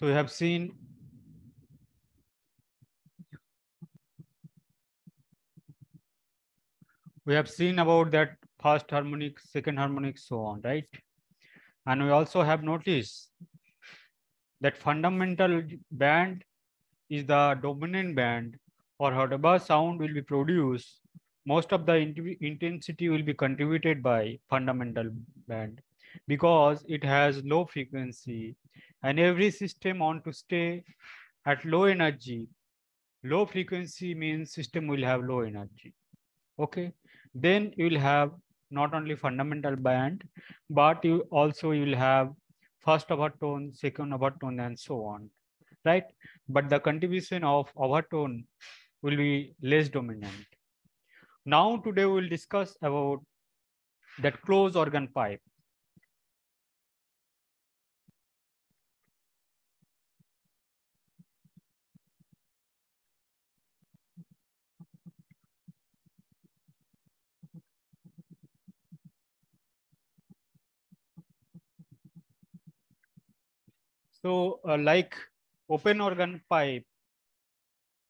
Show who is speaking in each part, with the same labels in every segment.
Speaker 1: So we have seen we have seen about that first harmonic, second harmonic, so on, right? And we also have noticed that fundamental band is the dominant band or whatever sound will be produced, most of the intensity will be contributed by fundamental band because it has low frequency and every system want to stay at low energy. Low frequency means system will have low energy. Okay, then you will have not only fundamental band, but you also you will have first overtone, second overtone, and so on, right? But the contribution of overtone will be less dominant. Now today we will discuss about that closed organ pipe. So uh, like open organ pipe,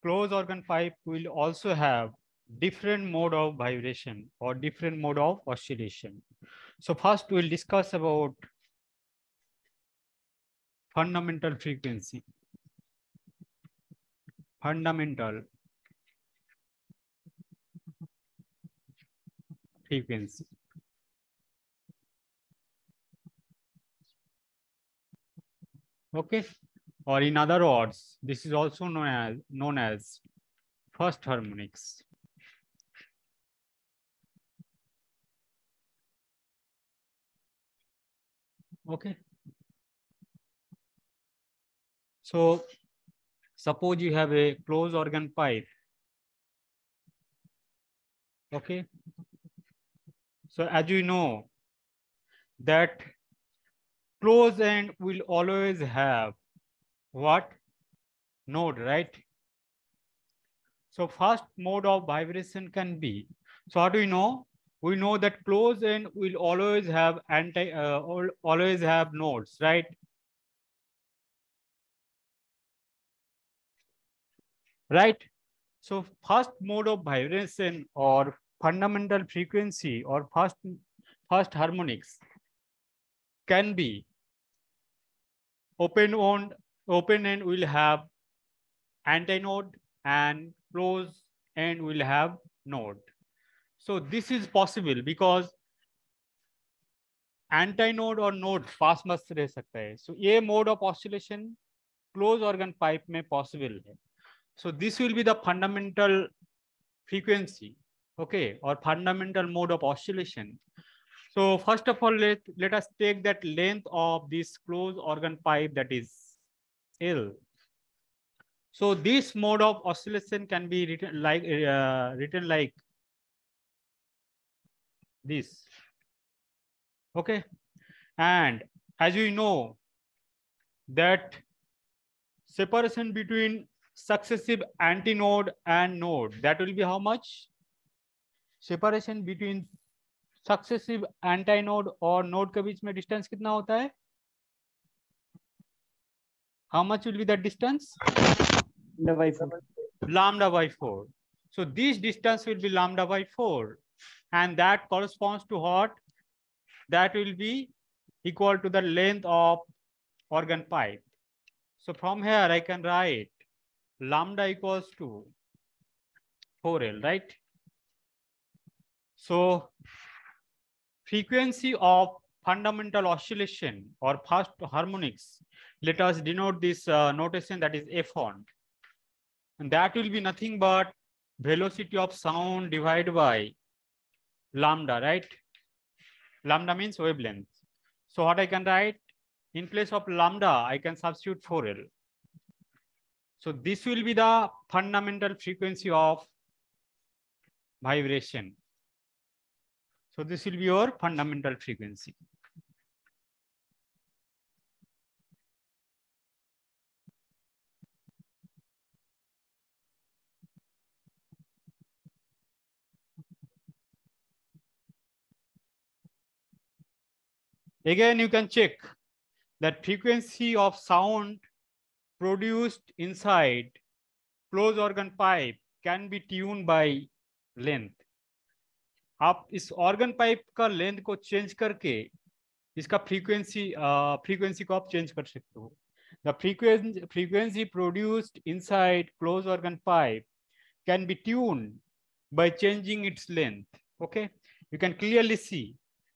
Speaker 1: closed organ pipe will also have different mode of vibration or different mode of oscillation. So first we'll discuss about fundamental frequency. Fundamental frequency. Okay. Or in other words, this is also known as known as first harmonics. Okay. So suppose you have a closed organ pipe. Okay. So as you know that close end will always have what node, right? So first mode of vibration can be, so how do we know? We know that close end will always have anti, uh, always have nodes, right? Right? So first mode of vibration or fundamental frequency or first, first harmonics can be open on open end will have antinode and close end will have node. So this is possible because antinode or node पास मस्त रह सकता है. So ये mode of oscillation close organ pipe में possible है. So this will be the fundamental frequency, okay, or fundamental mode of oscillation. So first of all, let, let us take that length of this closed organ pipe that is L. So this mode of oscillation can be written like uh, written like this. Okay. And as we know that separation between successive antinode and node, that will be how much? Separation between successive antinode और node के बीच में distance कितना होता है how much will be that distance
Speaker 2: lambda by 4
Speaker 1: lambda by 4 so this distance will be lambda by 4 and that corresponds to what that will be equal to the length of organ pipe so from here i can write lambda equals to 4l right so frequency of fundamental oscillation or first harmonics, let us denote this uh, notation that is F1. And that will be nothing but velocity of sound divided by lambda, right? Lambda means wavelength. So what I can write, in place of lambda, I can substitute 4L. So this will be the fundamental frequency of vibration. So this will be your fundamental frequency. Again, you can check that frequency of sound produced inside closed organ pipe can be tuned by length. आप इस organ pipe का length को change करके इसका frequency frequency को आप change कर सकते हो। The frequency frequency produced inside close organ pipe can be tune by changing its length okay you can clearly see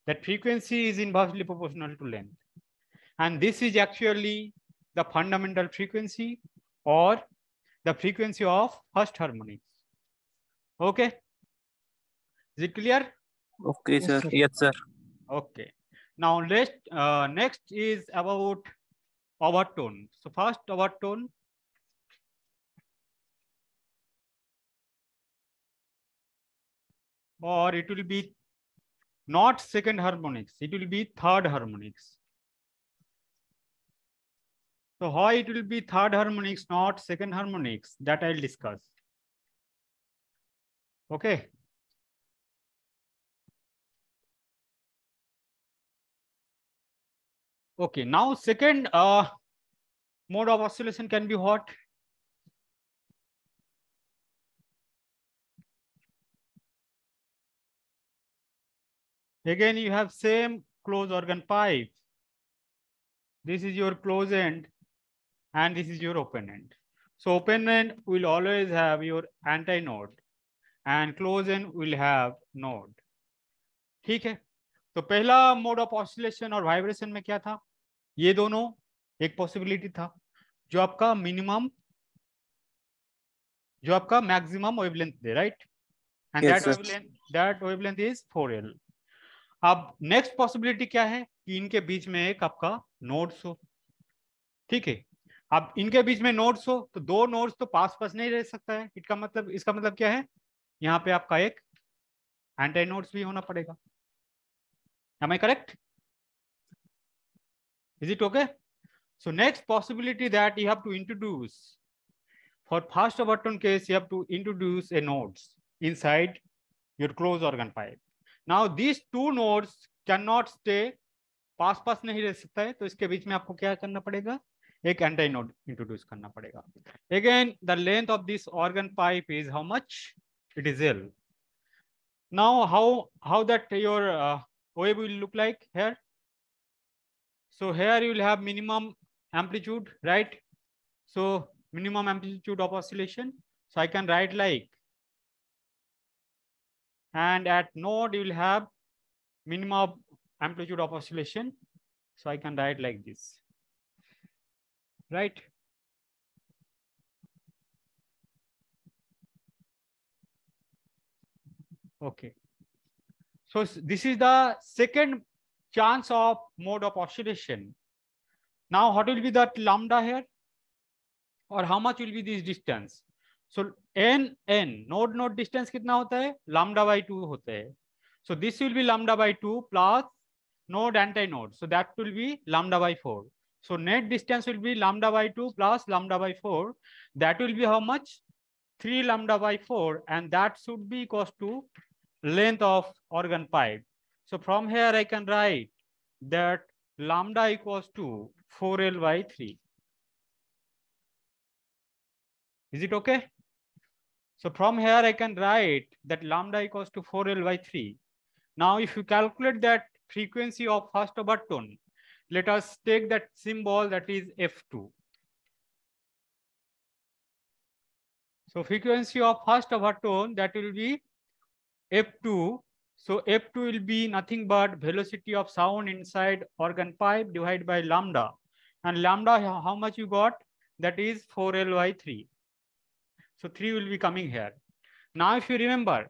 Speaker 1: that frequency is inversely proportional to length and this is actually the fundamental frequency और the frequency of first harmonics okay okay? Is it clear
Speaker 3: Okay,
Speaker 2: Yes,
Speaker 3: sir.
Speaker 2: sir.
Speaker 3: Yes, sir.
Speaker 1: Okay. Now let's uh, next is about overtone. So first overtone. Or it will be not second harmonics, it will be third harmonics. So how it will be third harmonics, not second harmonics, that I'll discuss. Okay. Okay, now second uh, mode of oscillation can be what? Again, you have same closed organ pipe. This is your close end and this is your open end. So open end will always have your antinode and close end will have node. ठीक है तो पहला mode of oscillation और vibration में क्या था? ये दोनों एक पॉसिबिलिटी था जो आपका मिनिमम जो आपका maximum wavelength they
Speaker 3: right
Speaker 1: and
Speaker 3: that
Speaker 1: wavelength that wavelength is 4L अब नेक्स्ट पॉसिबिलिटी क्या है? कि इनके बीच में एक आपका नोड्स हो। ठीक है? अब इनके बीच में नोड्स हो तो दो नोड्स तो पास पास नहीं रह सकता है। इसका मतलब इसका मतलब क्या है? यहाँ पे आपका एक एंटी नोड्स भी होना पड़ेगा। Am I correct? Is it okay? So next possibility that you have to introduce for first overtone case, you have to introduce a nodes inside your closed organ pipe. Now these two nodes cannot stay pass pass nahi रह सकता है तो इसके बीच में आपको क्या करना पड़ेगा एक एंटी नोड इंट्रोड्यूस करना पड़ेगा again the length of this organ pipe now how how that your uh, wave will look like here. So here you will have minimum amplitude right? So minimum amplitude of oscillation. So i can write like and at node you will have minimum amplitude of oscillation. So i can write like this right? Okay. So this is the second chance of mode of oscillation. Now what will be that lambda here? Or how much will be this distance? So n n node node distance कितना होता है? Lambda by 2 होता है. So this will be lambda by 2 plus node anti-node. So that will be lambda by 4. So net distance will be lambda by 2 plus lambda by 4. That will be how much? 3 lambda by 4 and that should be equals to length of organ pipe. So from here I can write that lambda equals to 4L by 3. Is it okay? So from here I can write that lambda equals to 4L by 3. Now if you calculate that frequency of first overtone, let us take that symbol that is F2. So frequency of first overtone that will be F2. So F2 will be nothing but velocity of sound inside organ pipe divided by lambda. And lambda, how much you got? That is 4L by 3. So 3 will be coming here. Now if you remember,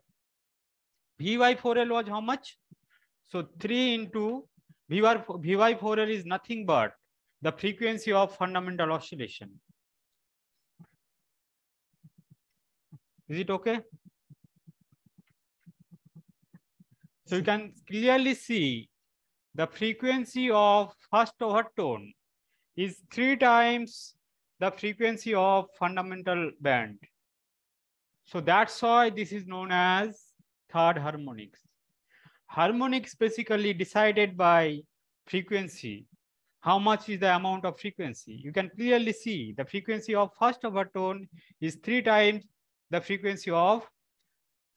Speaker 1: V by 4L was how much? So 3 into V by, v by 4L is nothing but the frequency of fundamental oscillation. Is it okay? So you can clearly see the frequency of first overtone is three times the frequency of fundamental band. So that's why this is known as third harmonics. Harmonics basically decided by frequency. how much is the amount of frequency? You can clearly see the frequency of first overtone is three times the frequency of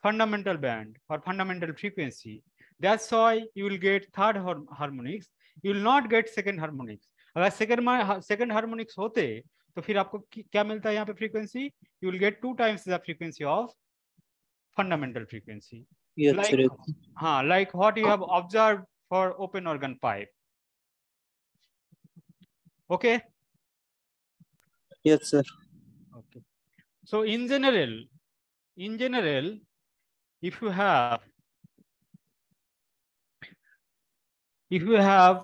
Speaker 1: fundamental band or fundamental frequency. That's why you will get third harmonics. You will not get second harmonics. agar second second harmonics hote to होते तो फिर आपको क्या मिलता है यहाँ पे frequency you will get two times the frequency of fundamental sir
Speaker 2: ha
Speaker 1: like what you have observed for open organ pipe okay
Speaker 2: yes sir
Speaker 1: okay so in general in general if you have if you have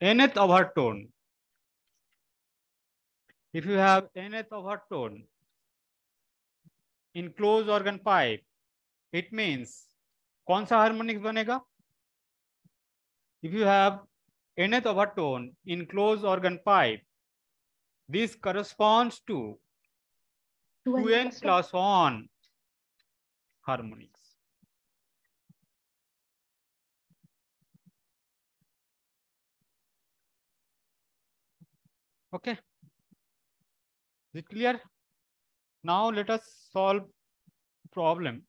Speaker 1: nth overtone if you have nth overtone in closed organ pipe it means kaun sa banega if you have nth overtone in closed organ pipe this corresponds to 2n plus 1 harmonics. Okay. Is it clear? Now let us solve problem.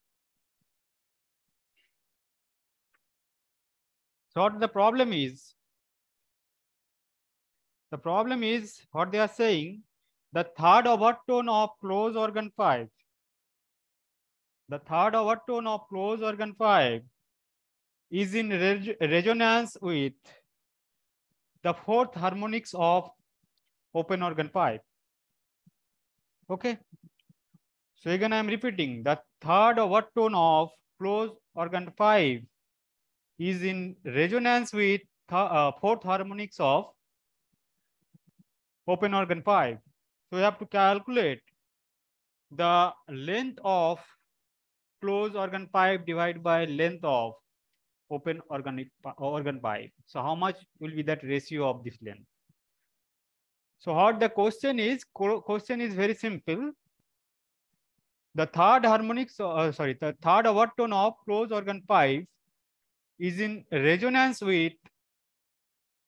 Speaker 1: So what the problem is, the problem is what they are saying, the third overtone of closed organ pipe, the third overtone of closed organ pipe is in re resonance with the fourth harmonics of open organ pipe. Okay. So again, I am repeating the third overtone of closed organ pipe is in resonance with uh, fourth harmonics of open organ pipe. So we have to calculate the length of closed organ pipe divided by length of open organic organ pipe. So how much will be that ratio of this length? So what the question is, question is very simple. The third harmonics, uh, sorry, the third overtone of closed organ pipe is in resonance with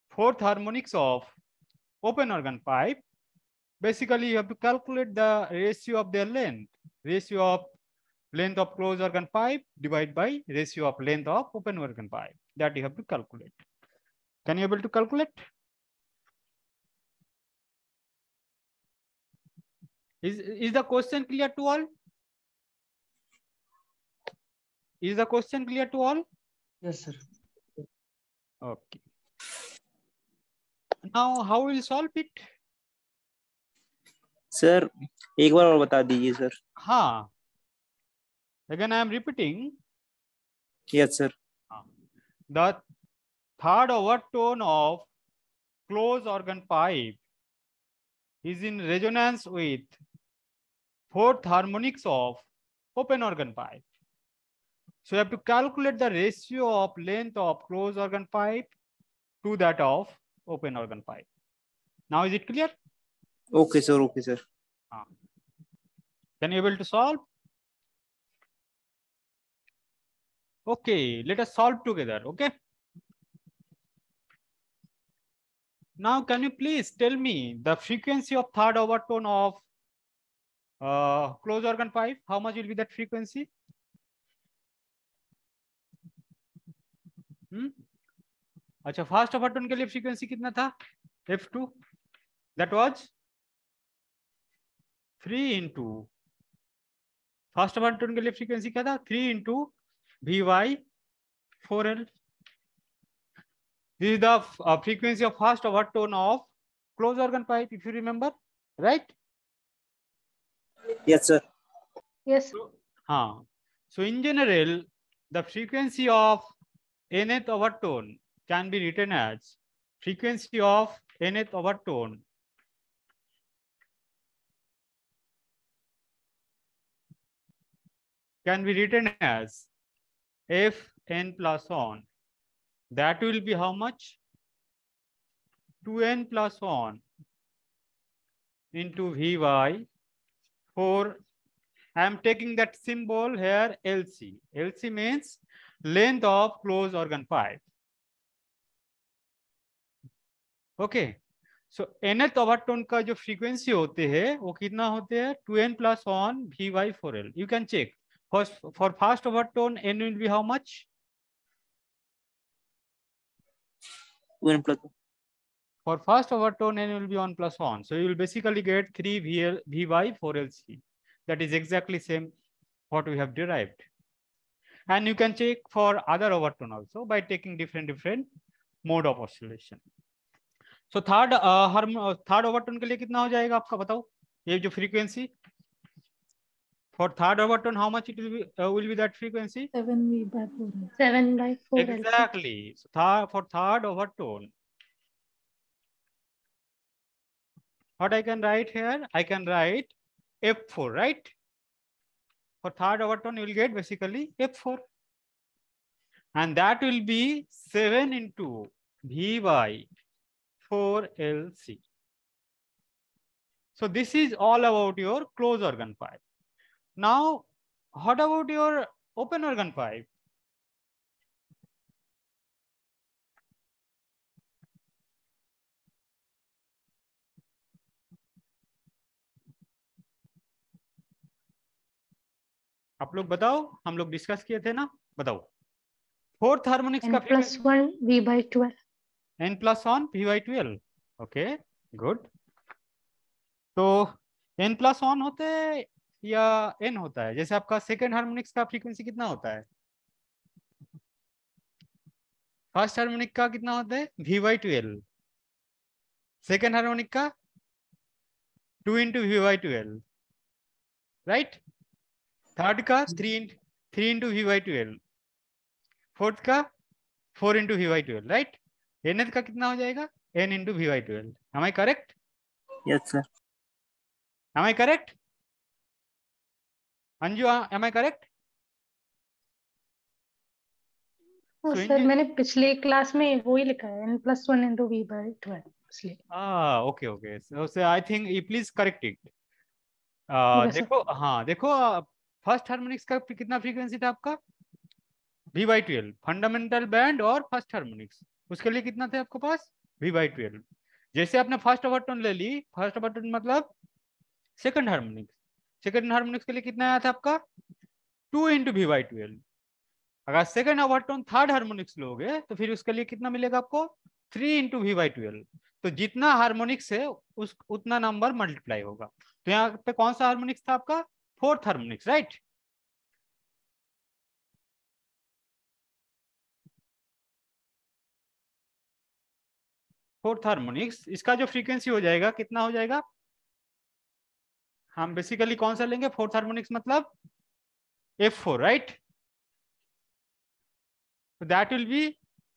Speaker 1: fourth harmonics of open organ pipe. Basically, you have to calculate the ratio of their length, ratio of length of closed organ pipe divided by ratio of length of open organ pipe that you have to calculate. Can you able to calculate? Is, is the question clear to all? Is the question clear to all?
Speaker 2: Yes, sir.
Speaker 1: Okay. Now, how will solve it?
Speaker 2: Sir, एक बार और बता दीजिए sir
Speaker 1: हाँ again I am repeating
Speaker 2: yes sir
Speaker 1: the third overtone of closed organ pipe is in resonance with fourth harmonics of open organ pipe so you have to calculate the ratio of length of closed organ pipe to that of open organ pipe. Now is it clear?
Speaker 2: Okay, sir. Okay, sir.
Speaker 1: Uh, can you able to solve? Okay, let us solve together. Okay. Now, can you please tell me the frequency of third overtone of uh, closed organ pipe? How much will be that frequency? हम्म अच्छा fast of के लिए frequency कितना था F two that was three into first one tone के लिए frequency क्या था? Three into V by four L. This the frequency of first one tone of close organ pipe if you remember right
Speaker 2: yes sir
Speaker 3: yes
Speaker 1: हाँ। So in general the frequency of nth over can be written as frequency of nth over can be written as fn plus 1. That will be how much? 2n plus 1 into Vy 4. I am taking that symbol here LC. LC means length of closed organ pipe. Okay so nth overtone का जो फ्रीक्वेंसी होते हैं वो कितना होते हैं two n plus one V by four L you can check first for fast overtone N will be how much
Speaker 2: One plus
Speaker 1: for first overtone n will be 1 plus 1 so you will basically get 3 vl vy 4lc that is exactly same what we have derived and you can check for other overtone also by taking different different mode of oscillation so third uh, harm uh, third overtone के लिए कितना हो जाएगा आपका बताओ ये जो frequency for third overtone how much it will be uh, will be that frequency?
Speaker 3: 7 V by 4.
Speaker 4: 7 by 4
Speaker 1: exactly. So th for third overtone what i can write here? I can write f4 right? For third overtone you will get basically f4 and that will be 7 into v by 4 lc so this is all about your closed organ pipe now what about your open organ pipe? आप लोग बताओ हम लोग discuss किए थे ना? बताओ। Fourth harmonics का
Speaker 4: plus 1 V by 12.
Speaker 1: N plus one V by twelve okay good तो एन प्लस ऑन होते या एन होता है? जैसे आपका सेकेंड हार्मोनिक्स का फ्रीक्वेंसी कितना होता है? फ़र्स्ट हार्मोनिक का कितना होता है? V by twelve second harmonic का? Two into V by twelve right third का three three into V by twelve fourth का four into V by twelve right n का कितना हो जाएगा? N into V by twelve I
Speaker 2: correct sir.
Speaker 1: Am I correct
Speaker 4: Anju
Speaker 1: am I
Speaker 4: correct
Speaker 1: sir
Speaker 4: मैंने पिछले class में वो ही लिखा है n plus 1 into V by 12 इसलिए।
Speaker 1: I think you please correct it. Uh,
Speaker 4: Yes, sir.
Speaker 1: देखो हाँ देखो फ़र्स्ट हार्मोनिक्स का कितना फ्रीक्वेंसी था आपका? V by twelve fundamental band और फ़र्स्ट हार्मोनिक्स उसके लिए कितना थे आपके पास? वी बाई ट्वेल्व जैसे आपने फ़र्स्ट ओवरटोन ले ली फ़र्स्ट ओवरटोन मतलब सेकंड हार्मोनिक्स सेकंड हार्मोनिक्स के लिए कितना आया था आपका? Two into V by twelve अगर सेकंड ओवरटोन थर्ड हार्मोनिक्स लोगे तो फिर उसके लिए कितना मिलेगा आपको? Three into V by twelve तो जितना हार्मोनिक्स है, उस, उतना नंबर मल्टीप्लाई होगा। तो यहाँ पे कौन सा हार्मोनिक्स था आपका? Fourth harmonics right fourth harmonics इसका जो फ्रीक्वेंसी हो जाएगा, कितना हो जाएगा? हम बेसिकली कौन सा लेंगे? फोर्थ हार्मोनिक्स मतलब F four right that will be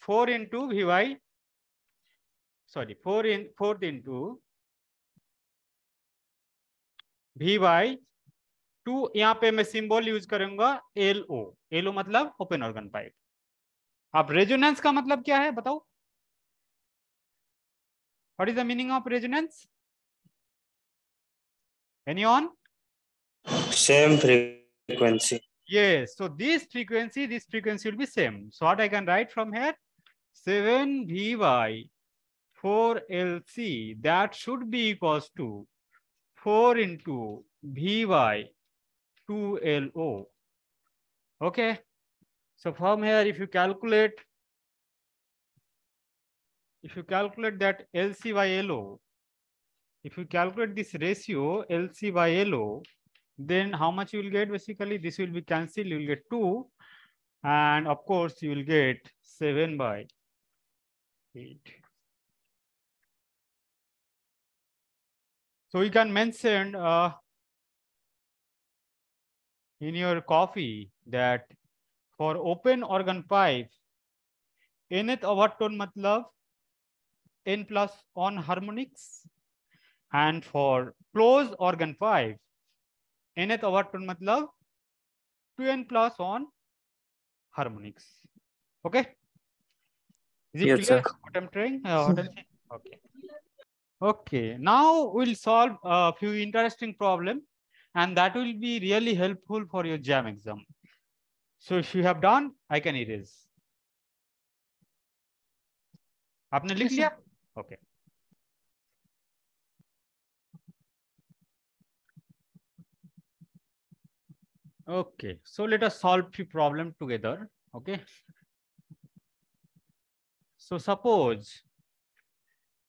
Speaker 1: four into V by sorry four in fourth into V by two यहाँ पे मैं सिंबल यूज़ करूँगा एल ओ एल ओ मतलब ओपन ऑर्गन पाइप अब रेजोनेंस का मतलब क्या है? बताओ. What is the meaning of resonance any on
Speaker 2: same frequency.
Speaker 1: Yes. So this frequency this frequency will be same. So what i can write from here? 7 vy 4 lc that should be equals to 4 into vy 2 lo okay? So from here if you calculate if you calculate that lc by lo if you calculate this ratio LC by LO, then how much you will get basically? This will be cancelled you will get 2 and of course you will get 7 by 8 so you can mention uh, in your coffee that for open organ pipe nth overtone matlab n plus on harmonics and for closed organ pipe, nth overtone matlab 2n plus on harmonics. Okay. Is it
Speaker 2: yes,
Speaker 1: clear
Speaker 2: sir.
Speaker 1: what I'm trying? Uh, what okay. Okay. Now we'll solve a few interesting problem and that will be really helpful for your JAM exam. So if you have done, I can erase. आपने लिख लिया okay. Okay, so let us solve the problem together. Okay. So suppose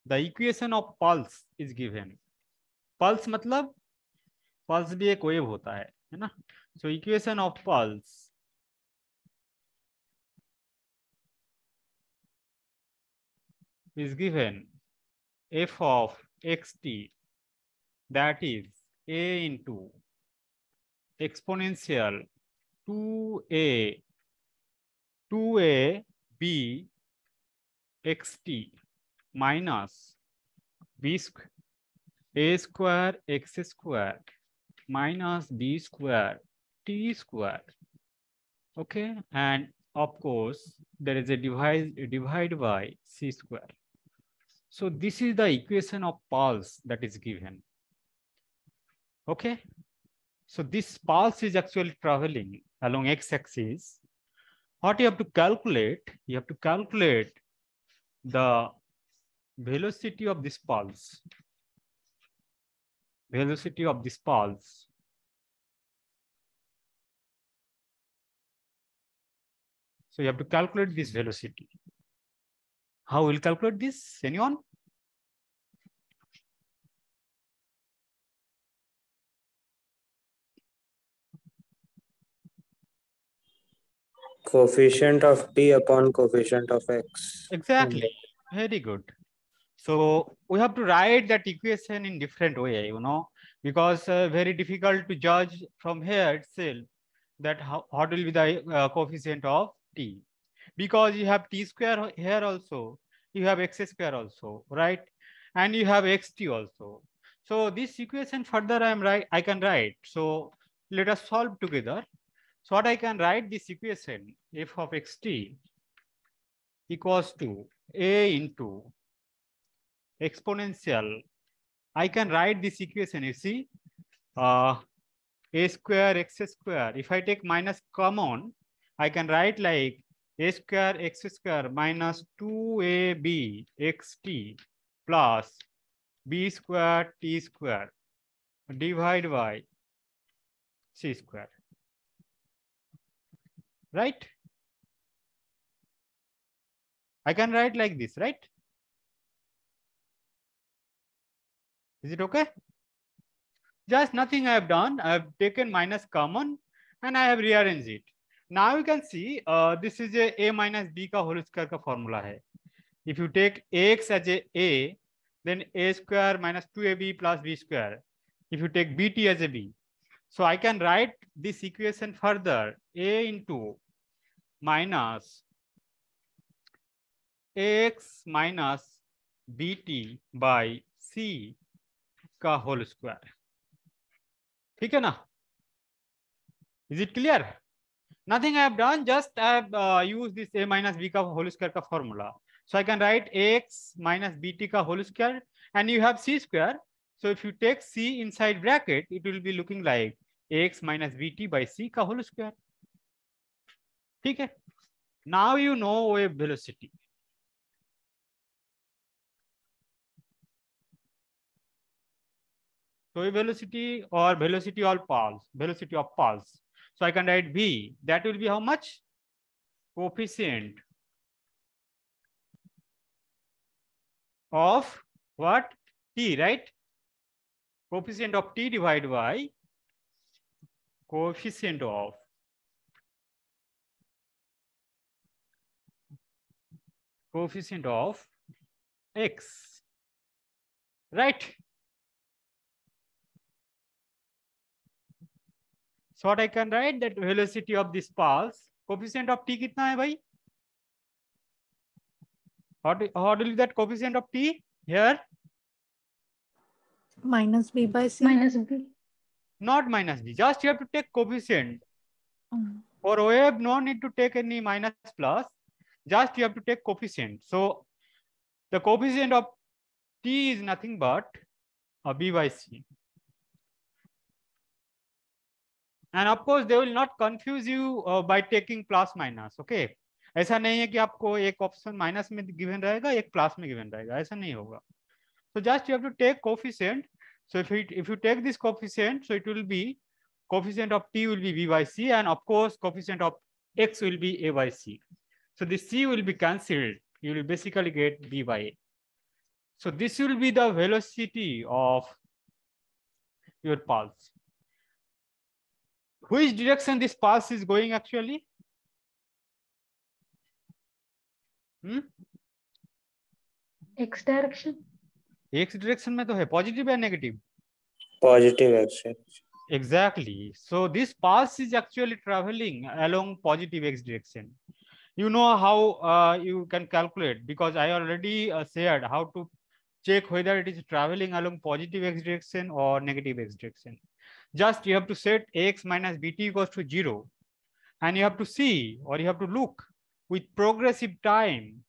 Speaker 1: the equation of pulse is given. Pulse मतलब pulse भी एक wave होता है है ना so equation of pulse is given f of xt that is a into exponential 2a 2a b xt minus b square a square x square minus b square t square. Okay and of course there is a divide divide by c square. So this is the equation of pulse that is given. Okay so this pulse is actually traveling along x-axis. What you have to calculate you have to calculate the velocity of this pulse. Velocity of this pulse. So you have to calculate this velocity. How will calculate this? Anyone
Speaker 2: Coefficient of t upon coefficient of x.
Speaker 1: Exactly. Very good. So we have to write that equation in different way, you know, because uh, very difficult to judge from here itself that how, what will be the uh, coefficient of t. Because you have t square here also, you have x square also, right? And you have xt also. So this equation further I am right, I can write. So let us solve together. So what I can write this equation f of xt equals to a into exponential. I can write this equation, you see, uh, a square x square. If I take minus common, I can write like a square x square minus 2ab xt plus b square t square divided by c square right? I can write like this, right? Is it okay? Just nothing I have done. I have taken minus common and I have rearranged it. Now you can see uh, this is a a minus b ka whole square ka formula hai. If you take ax as a a, then a square minus 2ab plus b square. If you take bt as a b. So I can write this equation further, a into minus x minus bt by c का whole square ठीक है ना is it clear nothing i have done just i have uh, used this a minus b ka whole square ka formula so i can write ax minus bt ka whole square and you have c square so if you take c inside bracket it will be looking like ax minus bt by c ka whole square ठीक है now you know wave velocity so velocity or velocity of pulse velocity of pulse so i can write v that will be how much coefficient of what t right coefficient of t divided by coefficient of coefficient of x, right? So what I can write that velocity of this pulse, coefficient of t kitna hai bhai? What, what will be that coefficient of t here?
Speaker 3: minus b by c.
Speaker 4: minus b.
Speaker 1: Not minus b, just you have to take coefficient.
Speaker 3: Mm.
Speaker 1: For wave, no need to take any minus plus. Just you have to take coefficient. So the coefficient of t is nothing but a b by c. And of course, they will not confuse you uh, by taking plus minus. Okay. ऐसा नहीं है कि आपको एक option minus में given रहेगा एक plus में गिवन रहेगा ऐसा नहीं होगा so just you have to take coefficient so if it if you take this coefficient so it will be coefficient of t will be b by c and of course coefficient of x will be a by c. So the c will be cancelled. You will basically get b by a. So this will be the velocity of your pulse. Which direction this pulse is going actually? Hmm?
Speaker 4: X direction.
Speaker 1: X direction में तो है positive या negative?
Speaker 2: Positive action.
Speaker 1: Exactly. So this pulse is actually traveling along positive x direction. You know how uh, you can calculate because I already uh, said how to check whether it is traveling along positive x direction or negative x direction. Just you have to set x minus bt equals to zero and you have to see or you have to look with progressive time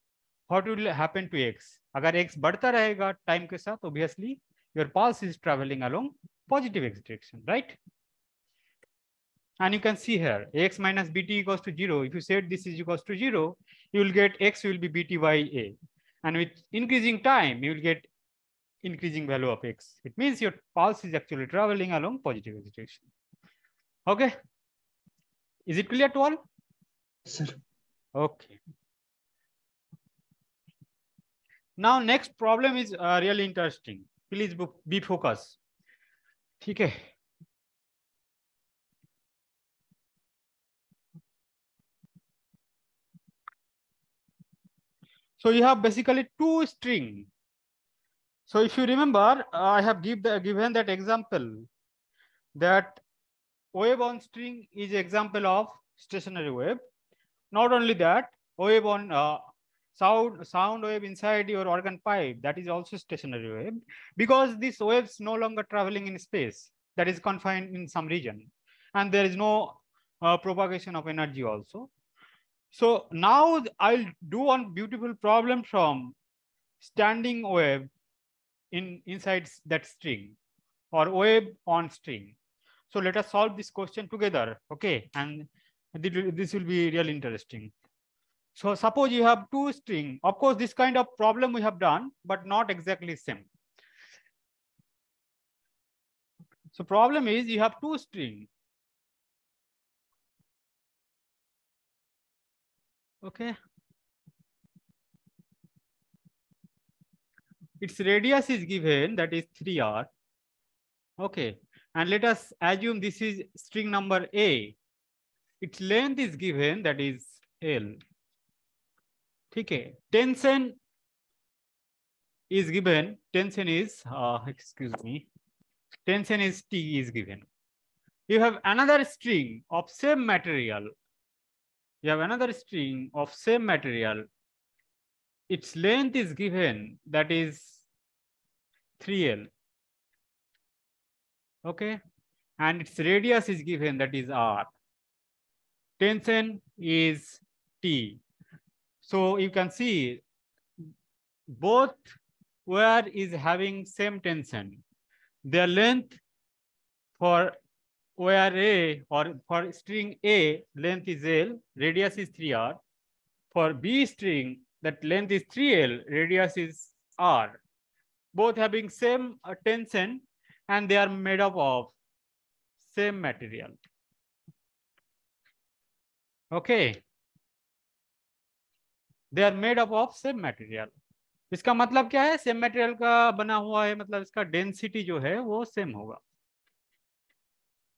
Speaker 1: what will happen to x. अगर x बढ़ता रहेगा time के साथ obviously your pulse is traveling along positive x direction, right? And you can see here x minus bt equals to zero. If you set this is equals to zero, you will get x will be bt by a. And with increasing time, you will get increasing value of x. It means your pulse is actually traveling along positive x direction. Okay. Is it clear to all?
Speaker 5: Sir.
Speaker 1: Okay. Now next problem is uh, really interesting. Please be focused. ठीक So you have basically two string. So if you remember, I have give the, given that example that wave on string is example of stationary wave. Not only that, wave on uh, sound sound wave inside your organ pipe that is also stationary wave because these waves no longer traveling in space that is confined in some region and there is no uh, propagation of energy also so now i'll do one beautiful problem from standing wave in inside that string or wave on string so let us solve this question together okay and this will be real interesting so suppose you have two string. Of course, this kind of problem we have done, but not exactly same. So problem is you have two string. Okay. Its radius is given, that is 3r. Okay. And let us assume this is string number A. Its length is given, that is L. Okay. Tension is given. Tension is, uh, excuse me, tension is T is given. You have another string of same material you have another string of same material. Its length is given that is 3l okay? And its radius is given that is r. Tension is t. So you can see both wire is having same tension. Their length for wire A or for string A, length is L, radius is 3R. For B string, that length is 3L, radius is R. Both having same uh, tension and they are made up of same material. Okay. They are made up of same material इसका मतलब क्या है same material का बना हुआ है मतलब इसका डेंसिटी जो है वो सेम होगा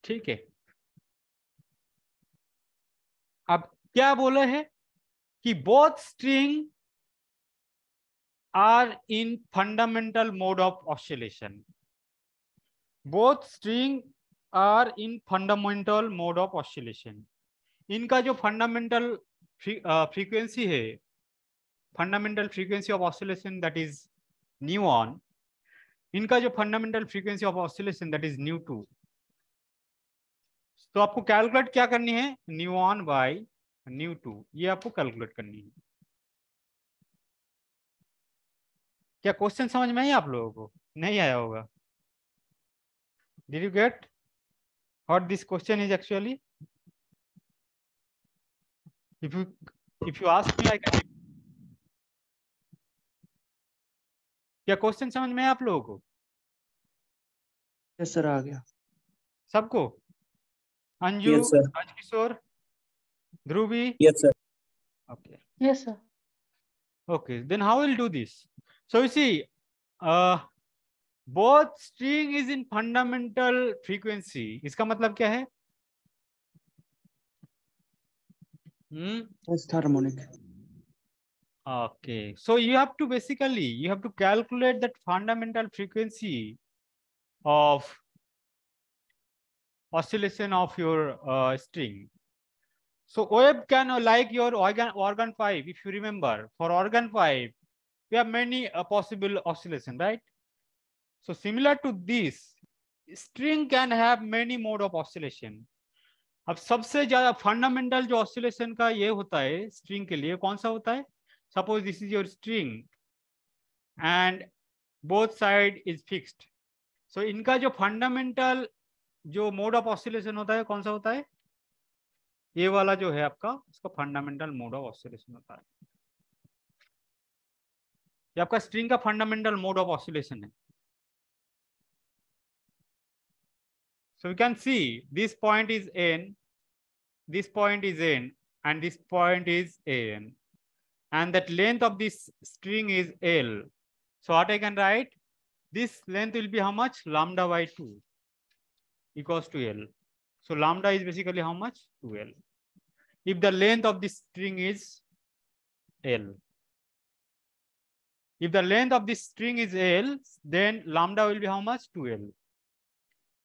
Speaker 1: ठीक है। अब क्या बोले हैं कि both string are in fundamental mode of oscillation both string are in fundamental mode of oscillation इनका जो फंडामेंटल फ्रीक्वेंसी है fundamental frequency of oscillation that is nu one इनका जो fundamental frequency of oscillation that is nu two तो आपको calculate क्या करनी है? Nu one by nu two ये आपको कैलकुलेट करनी है। क्या क्वेश्चन समझ में आई आप लोगों को? नहीं आया होगा। Did you get what this question is actually? If you if you ask me i can क्या क्वेश्चन समझ में आप लोगों को?
Speaker 5: यस सर आ गया।
Speaker 1: सबको? Anju,
Speaker 2: Yes, sir.
Speaker 1: Rajkishore, Dhruvi.
Speaker 2: Yes, sir.
Speaker 1: Okay.
Speaker 4: Yes, sir.
Speaker 1: Okay. Then how we'll do this? So you see, uh, both string is in fundamental frequency. इसका मतलब क्या है? Hmm?
Speaker 5: First harmonic.
Speaker 1: Okay, so you have to basically you have to calculate that fundamental frequency of oscillation of your uh, string. So OEB can uh, like your organ organ five. If you remember, for organ five, we have many uh, possible oscillation, right? So similar to this, string can have many mode of oscillation. अब सबसे ज़्यादा fundamental जो oscillation का ये होता है string के लिए कौन सा होता है suppose this is your string and both side is fixed so इनका जो fundamental जो मोड ऑफ़ ऑस्टिलेशन होता है, कौन सा होता है? ये वाला जो है आपका उसका फंडामेंटल मोड ऑफ़ ऑस्टिलेशन होता है। ये आपका स्ट्रिंग का फंडामेंटल मोड ऑफ़ ऑस्टिलेशन है। So we can see this point is N this point is N and this point is N and that length of this string is L so what I can write this length will be how much lambda by two equals to L. So lambda is basically how much? 2L. If the length of this string is L. If the length of this string is L, then lambda will be how much? 2L.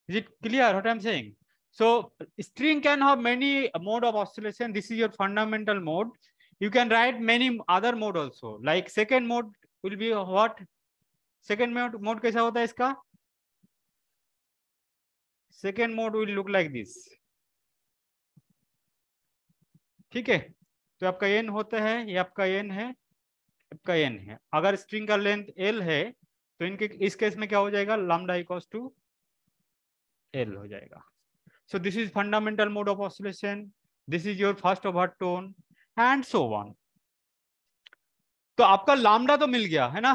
Speaker 1: Is it clear what I'm saying? So string can have many mode of oscillation. This is your fundamental mode you can write many other mode also like second mode will be what second mode mode कैसा होता है इसका second mode will look like this ठीक है? तो आपका N होता है, ये आपका एन है, आपका एन है। अगर स्ट्रिंग का लेंथ एल है तो इनके, इस केस में क्या हो जाएगा? लामडा इक्वस टू एल हो जाएगा। So this is fundamental mode of oscillation this is your first overtone and so on तो आपका लामडा तो मिल गया, है ना?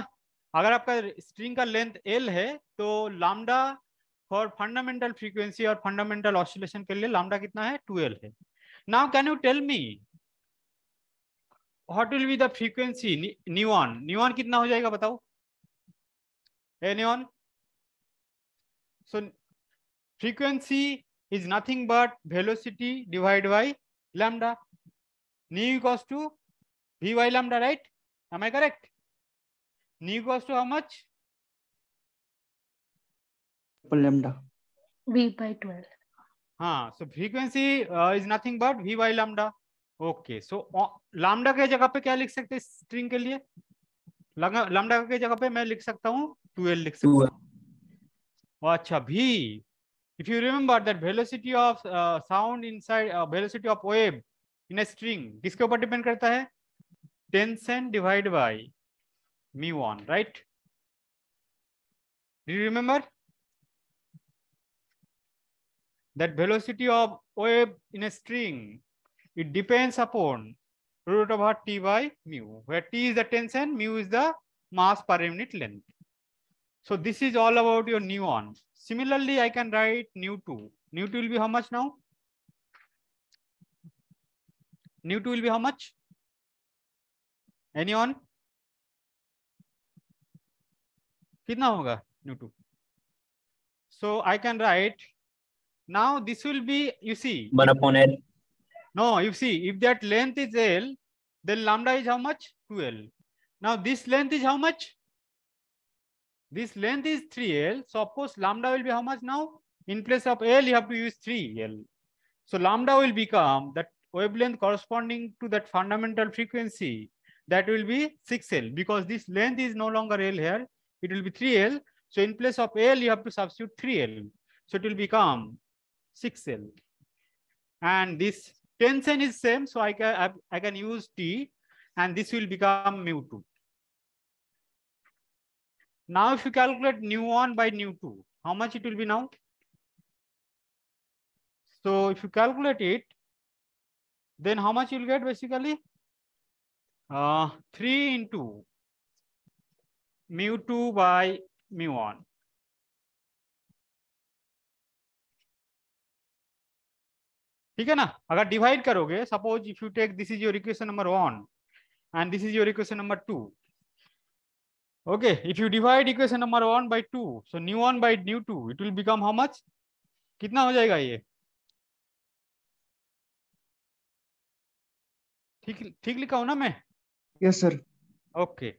Speaker 1: अगर आपका स्ट्रिंग का लेंथ एल है तो लामडा फॉर फंडामेंटल फ्रीक्वेंसी और फंडामेंटल ऑसिलेशन के लिए लामडा कितना है ट्वेल्व है now can you tell me what will be the frequency nu one nu one कितना हो जाएगा बताओ ए nu one so frequency is nothing but velocity divide by lambda nu equals to v y lambda, right? Am I correct? Nu equals to how much?
Speaker 5: Lambda.
Speaker 4: V by 12.
Speaker 1: हाँ, so frequency uh, is nothing but v by lambda. Okay, so uh, lambda के जगह पे क्या लिख सकते हैं string के लिए लैम्डा के जगह पे मैं लिख सकता हूँ 12 लिख सकता हूँ अच्छा v if you remember that velocity of uh, sound inside uh, velocity of wave in string किसके ऊपर डिपेंड करता है tension divide by mu one right Do you remember that velocity of wave in a string? It depends upon root over t by mu, where t is the tension, mu is the mass per unit length. So this is all about your nu one. Similarly, I can write nu two. Nu two will be how much now? Nu two will be how much? Anyone? कितना होगा nu two? So I can write now this will be you see
Speaker 2: 1 upon L.
Speaker 1: no you see if that length is L then lambda is how much 2L. Now this length is how much? This length is 3L. So of course lambda will be how much now? In place of L you have to use 3L. So lambda will become that wavelength corresponding to that fundamental frequency that will be 6L because this length is no longer L here. It will be 3L. So in place of L, you have to substitute 3L. So it will become 6L. And this tension is same. So I can, I, can use T and this will become mu 2. Now if you calculate nu 1 by nu 2, how much it will be now? So if you calculate it, then how much you'll get basically? Uh, 3 into mu 2 by mu 1. ठीक है ना? अगर divide करोगे suppose if you take this is your equation number one and this is your equation number two okay if you divide equation number one by two so nu one by nu two it will become how much कितना हो जाएगा ये? ठीक ठीक लिखा हूँ ना मैं?
Speaker 5: Yes sir
Speaker 1: okay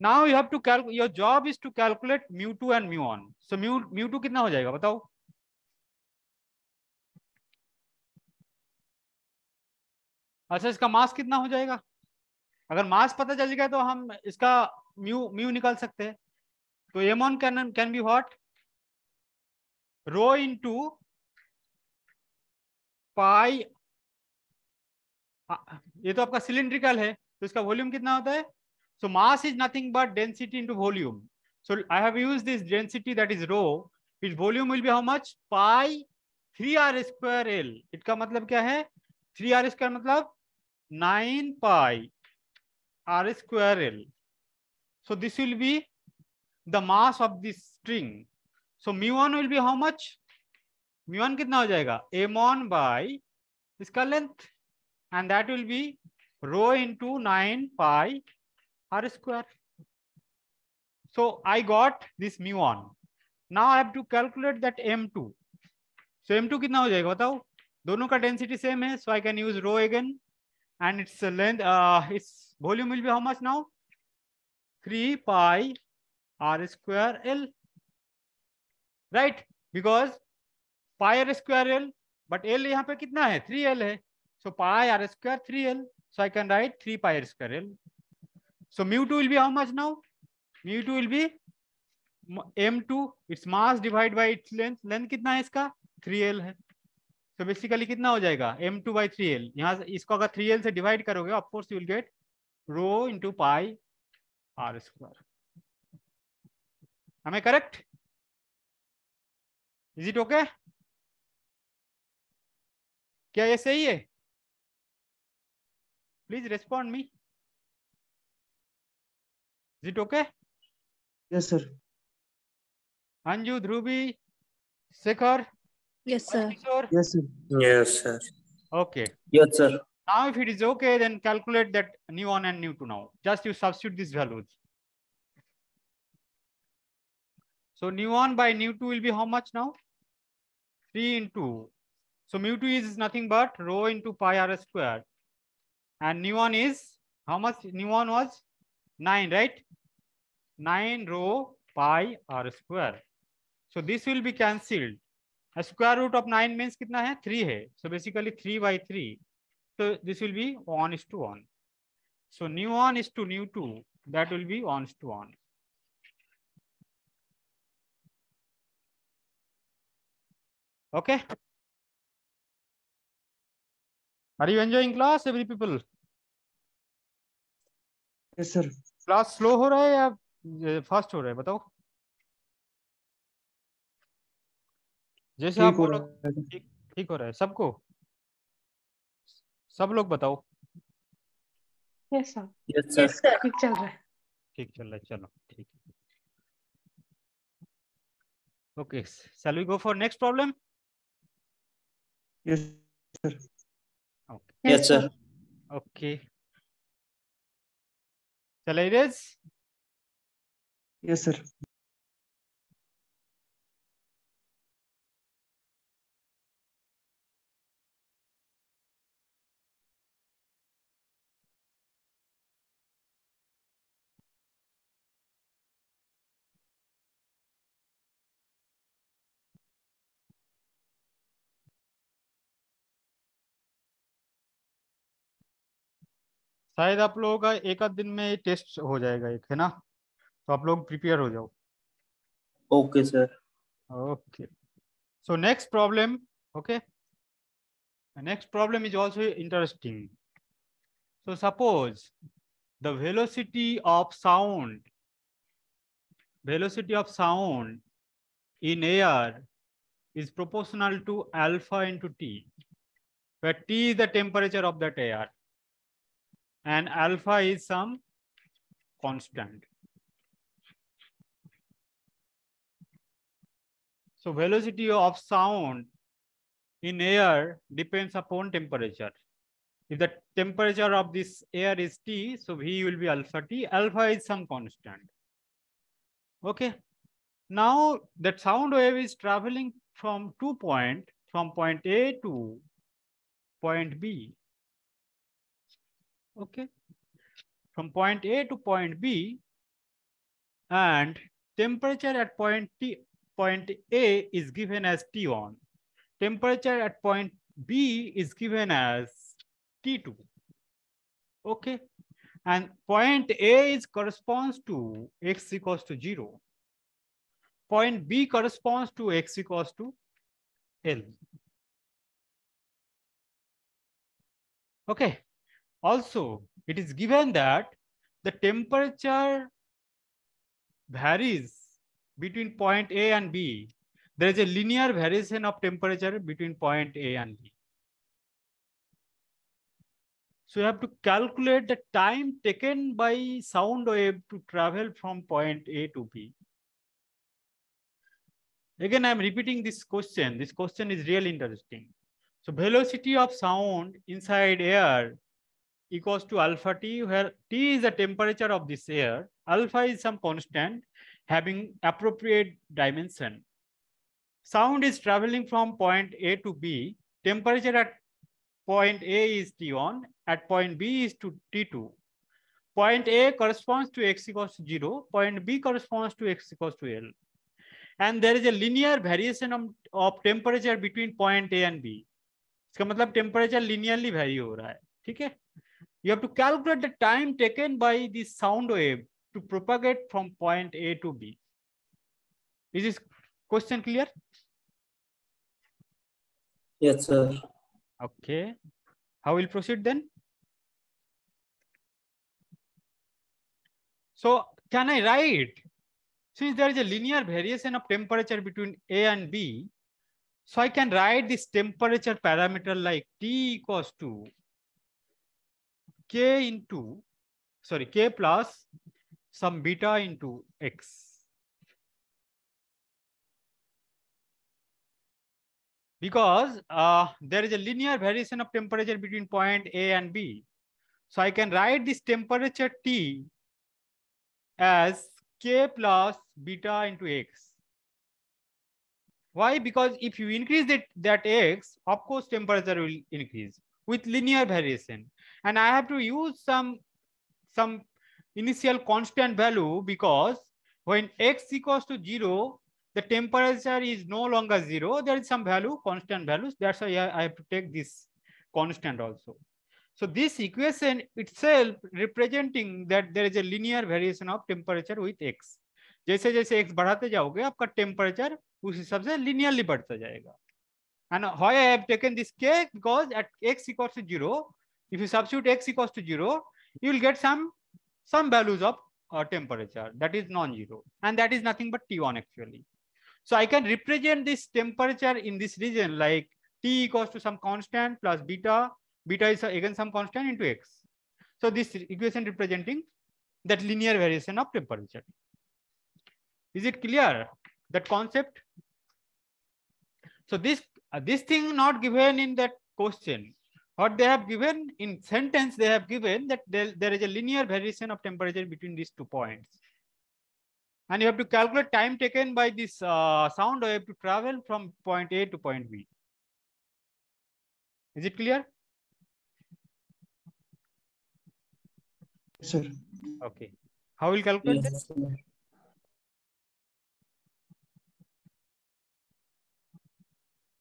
Speaker 1: now you have to cal your job is to calculate mu two and mu one so mu mu two कितना हो जाएगा बताओ? अच्छा इसका मास कितना हो जाएगा? अगर मास पता चल गया तो हम इसका म्यू म्यू निकाल सकते हैं। तो M one can can be what rho into pi ये तो आपका सिलिंड्रिकल है तो इसका वॉल्यूम कितना होता है? So mass is nothing but density into volume so I have used this density that is rho it volume will be how much pi three r square L इसका मतलब क्या है थ्री आर स्क्वायर मतलब nine pi r square L. So this will be the mass of this string. So mu1 will be how much? mu1 कितना हो जाएगा? m1 by इसका length and that will be rho into 9 pi r square. So I got this mu1. Now I have to calculate that m2. So m2 कितना हो जाएगा बताओ? दोनों का density same है so I can use rho again And its length uh, its volume will be how much now 3 pi r square l right because pi r square l but l यहाँ पे कितना है 3l है so pi r square 3l so I can write 3 pi r square l so mu 2 will be how much now mu 2 will be m2 its mass divided by its length length कितना है इसका 3l है तो basically कितना हो जाएगा? M two by three L यहाँ से इसको अगर थ्री एल से डिवाइड करोगे of course you will get rho into pi r square हमें करेक्ट इज़ इट ओके क्या ये सही है? Please respond me is it okay
Speaker 5: Yes, sir.
Speaker 1: Anju Dhruvi Shekhar
Speaker 3: Yes, sir.
Speaker 5: Yes, sir.
Speaker 2: Yes, sir.
Speaker 1: Okay.
Speaker 2: Yes, sir.
Speaker 1: Now, if it is okay, then calculate that nu one and nu two now. Just you substitute these values. So nu one by nu two will be how much now? 3 into. So mu 2 is nothing but rho into pi r square. And nu one is how much? Nu one was 9, right? 9 rho pi r square. So this will be cancelled. Square root of nine mean कितना है? Three है। So basically three by three तो this will be one is to one so nu one is to nu two that will be one is to one okay are you enjoying class every people
Speaker 5: sir
Speaker 1: class slow हो रहा है या fast हो रहा है? बताओ। जैसे आप
Speaker 5: लोग
Speaker 1: ठीक हो रहा है सबको? सब लोग बताओ।
Speaker 4: ठीक चल रहा है।
Speaker 1: चलो ठीक okay shall we go for next problem okay
Speaker 2: yes sir
Speaker 1: शायद आप लोगों का एक आध दिन में टेस्ट हो जाएगा एक है ना? तो आप लोग प्रिपेयर हो जाओ।
Speaker 2: Okay sir.
Speaker 1: Okay. So next problem okay next problem is also interesting so suppose the velocity of sound velocity of sound in air is proportional to alpha into T where T is the temperature of that air and alpha is some constant. So velocity of sound in air depends upon temperature. If the temperature of this air is T, so V will be alpha T. Alpha is some constant. Okay. Now that sound wave is traveling from two point, from point A to point B. Okay. From point A to point B and temperature at point T, point A is given as T1. Temperature at point B is given as T2. Okay. And point A is corresponds to x equals to 0. Point B corresponds to x equals to L. Okay. Also, it is given that the temperature varies between point A and B. There is a linear variation of temperature between point A and B. So you have to calculate the time taken by sound wave to travel from point A to B. Again, I'm repeating this question. This question is really interesting. So velocity of sound inside air equals to alpha t, where t is the temperature of this air, alpha is some constant having appropriate dimension. Sound is traveling from point A to B. Temperature at point A is T1, at point B is to T2. Point A corresponds to x equals to 0, point B corresponds to x equals to L. And there is a linear variation of, of temperature between point A and B. इसका मतलब temperature linearly vary हो रहा है ठीक है you have to calculate the time taken by the sound wave to propagate from point A to B. Is this question clear?
Speaker 2: Yes, sir.
Speaker 1: Okay. How will proceed then? So can I write, since there is a linear variation of temperature between A and B, so I can write this temperature parameter like T equals to K into, sorry, K plus some beta into X. Because uh, there is a linear variation of temperature between point A and B. So I can write this temperature T as K plus beta into X. Why? Because if you increase that, that X, of course, temperature will increase with linear variation And I have to use some, some initial constant value because when X equals to zero, the temperature is no longer zero. There is some value, constant values. That's why I have to take this constant also. So this equation itself representing that there is a linear variation of temperature with x. जैसे जैसे x बढ़ाते जाओगे आपका temperature उस हिसाब से linearly बढ़ता जाएगा and why I have taken this k because at x equals to zero if you substitute x equals to zero you will get some some values of uh, temperature that is non-zero and that is nothing but T1 actually. So I can represent this temperature in this region like T equals to some constant plus beta beta is again some constant into x. So this equation representing that linear variation of temperature. Is it clear that concept? So this uh, this thing not given in that question What they have given in sentence, they have given that there, there is a linear variation of temperature between these two points. And you have to calculate time taken by this uh, sound wave to travel from point A to point B. Is it clear?
Speaker 5: Yes, sir.
Speaker 1: Okay. How will calculate that?
Speaker 2: Yes, sir.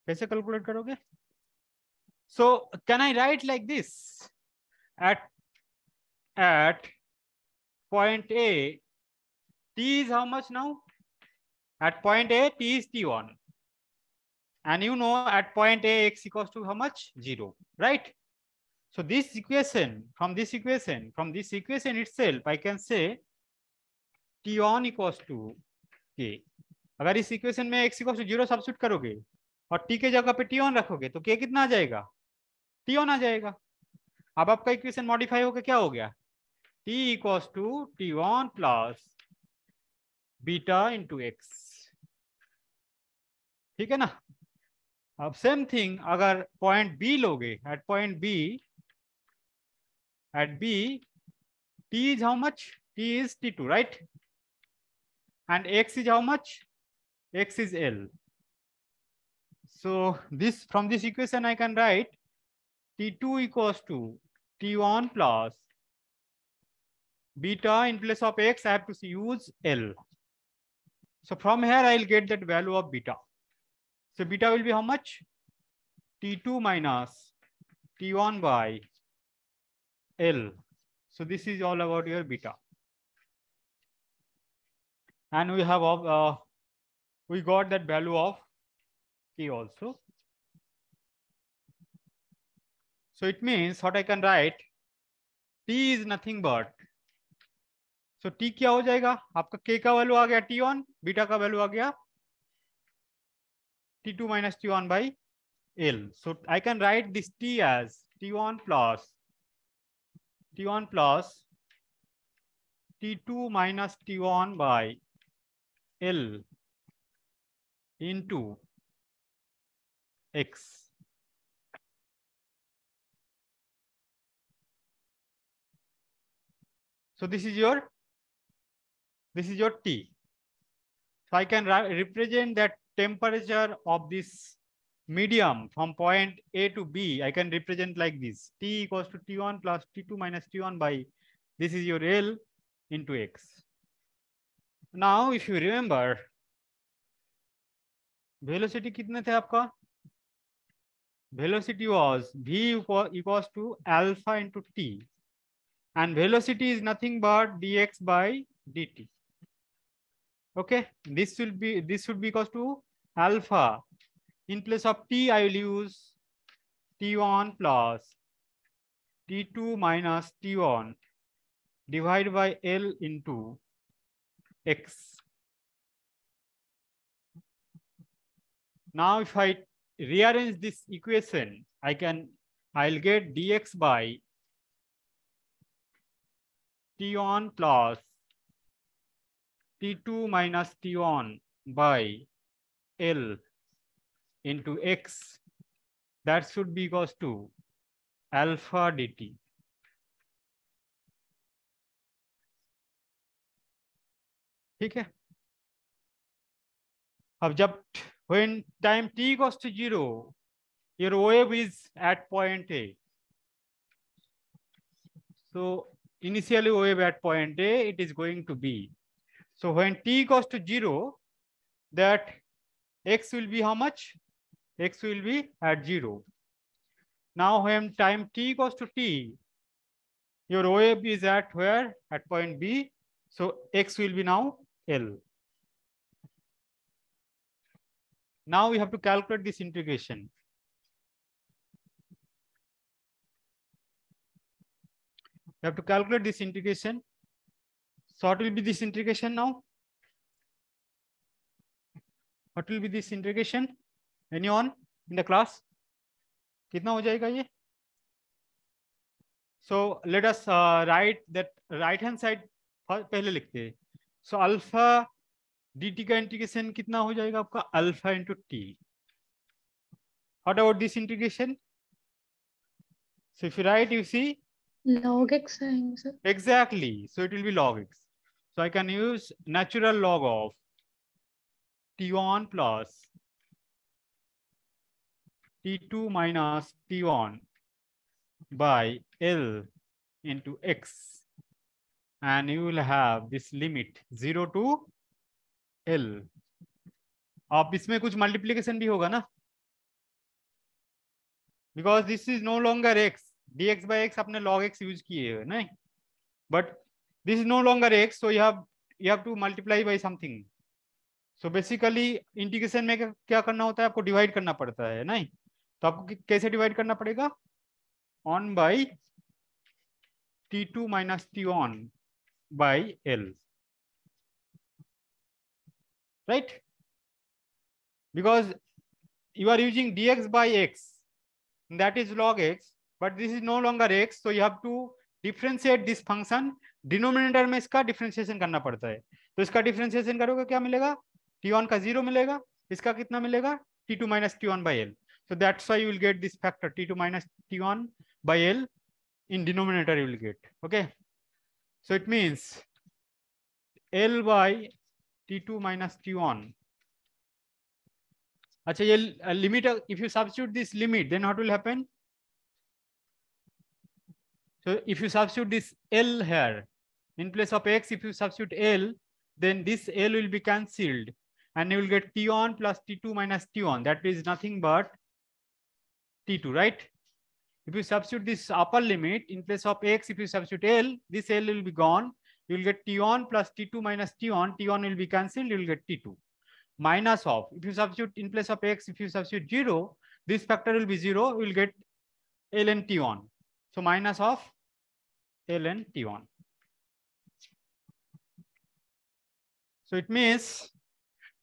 Speaker 1: कैसे calculate करोगे So can i write like this at at point a t is how much now at point a t is t1 and you know at point a x equals to how much zero right so this equation from this equation from this equation itself i can say t1 equals to k अगर इस equation में x equals to zero substitute करोगे और T के जगह पे T on रखोगे तो के कितना आ जाएगा टी ऑन आ जाएगा। अब आपका इक्वेशन मॉडिफाई होकर क्या हो गया? T equals to T one plus beta into X ठीक है ना? अब सेम थिंग अगर पॉइंट बी लोगे at point B at B T is how much T is T two right and X is how much x is L. So, this, from this equation I can write T2 equals to T1 plus beta in place of x I have to use L. So from here I'll get that value of beta. So beta will be how much? T2 minus T1 by L. So this is all about your beta. And we have uh, we got that value of k also. So it means what I can write t is nothing but so t क्या हो जाएगा आपका k का value आ गया t1 beta का value आ गया t2 minus t1 by l so I can write this t as t1 plus t1 plus t2 minus t1 by l into x. So this is your this is your T. So I can represent that temperature of this medium from point A to B. I can represent like this. T equals to T1 plus T2 minus T1 by this is your L into X. Now if you remember velocity kitne the aapka? Velocity was V equals to alpha into T and velocity is nothing but dx by dt. Okay this will be this should be equals to alpha. In place of t i will use t1 plus t2 minus t1 divided by l into x. Now, if I rearrange this equation, I can, I'll get dx by t1 plus t2 minus t1 by L into x. That should be equals to alpha dt. ठीक है अब जब when time t goes to zero, your wave is at point A. So initially wave at point A, it is going to be. So when t goes to zero, that x will be how much? x will be at zero. Now when time t goes to t, your wave is at where? At point B. So x will be now L. Now we have to calculate this integration. We have to calculate this integration. So what will be this integration now? What will be this integration? Anyone in the class? कितना हो जाएगा ये? So let us uh, write that right hand side पहले लिखते हैं. So alpha dt का integration कितना हो जाएगा आपका alpha into T What about this integration? So if you write, you see
Speaker 4: log x sir.
Speaker 1: exactly. So it will be log x. So I can use natural log of t1 plus t2 minus t1 by L into x. And you will have this limit 0 to L. अब इसमें कुछ multiplication भी होगा ना because this is no longer x D X by X आपने log X use किए है नहीं? But this is no longer X so you have to multiply by something so basically integration में क्या करना होता है? आपको डिवाइड करना पड़ता है, नहीं? तो आपको कैसे डिवाइड करना पड़ेगा? One by T two minus T one by L right? Because you are using dx by x, that is log x but this is no longer x so you have to differentiate this function denominator में इसका differentiation करना पड़ता है तो इसका differentiation करोगे क्या मिलेगा टी वन का ज़ीरो मिलेगा इसका कितना मिलेगा T two minus T one by L So that's why you will get this factor T2 minus T1 by L in denominator you will get. Okay. So it means L by T2 minus T1. Acha, ye uh, limit, uh, if you substitute this limit, then what will happen? So if you substitute this L here, in place of X, if you substitute L, then this L will be cancelled and you will get T1 plus T2 minus T1. That is nothing but T2, right? If you substitute this upper limit in place of X, if you substitute L, this L will be gone. You will get T1 plus T2 minus T1. T1 will be cancelled. You will get T2 minus of. If you substitute in place of X, if you substitute 0, this factor will be 0. You will get ln T1. So minus of ln T1. So it means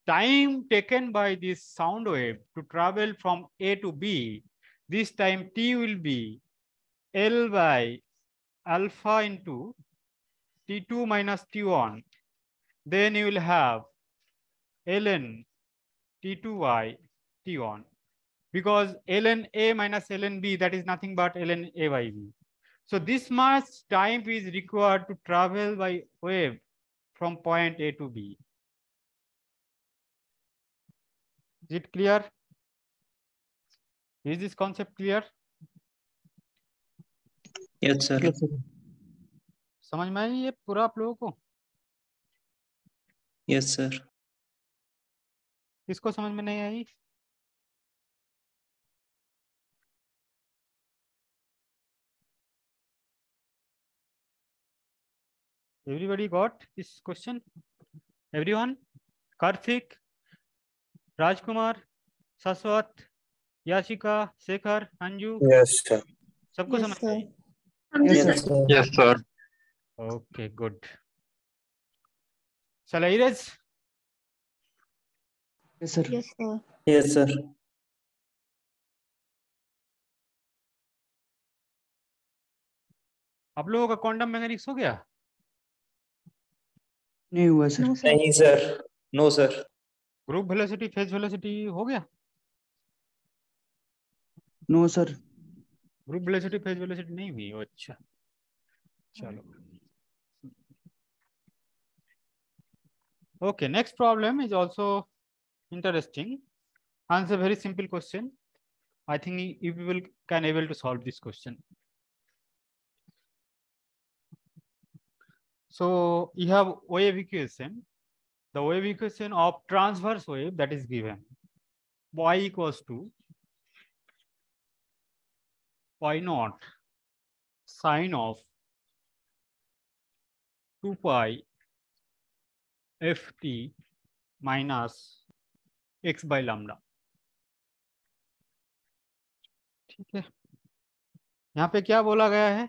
Speaker 1: time taken by this sound wave to travel from A to B, this time T will be L by alpha into T2 minus T1. Then you will have ln T2y T1 because ln A minus ln B that is nothing but ln A by B. So this much time is required to travel by wave from point A to B. Is it clear? Is this concept clear?
Speaker 2: Yes, sir.
Speaker 5: Yes, sir.
Speaker 1: समझ में आई ये पूरा आप लोगों को
Speaker 2: Yes, sir.
Speaker 1: किसको समझ में नहीं आई Everybody got this question? Everyone? Karthik, Rajkumar, Saswat, Yashika, Shekhar, Anju,
Speaker 2: Yes, sir.
Speaker 1: सबको
Speaker 3: Yes,
Speaker 1: समझ में
Speaker 5: Yes, sir.
Speaker 6: Yes, sir.
Speaker 1: Okay, good. Shall I erase?
Speaker 5: Yes, sir.
Speaker 3: Yes, sir.
Speaker 2: Yes, sir.
Speaker 1: आप लोगों का क्वांटम मैकेनिक्स हो गया
Speaker 5: नहीं हुआ सर.
Speaker 2: नहीं, sir. No, sir.
Speaker 1: Group velocity phase velocity हो गया
Speaker 5: no sir
Speaker 1: group velocity phase velocity नहीं हुई अच्छा चलो okay next problem is also interesting answer very simple question i think you people can able to solve this question so you have wave equation the wave equation of transverse wave that is given y equals to y naught sine of 2 pi ft minus x by lambda ठीक है यहाँ पे क्या बोला गया है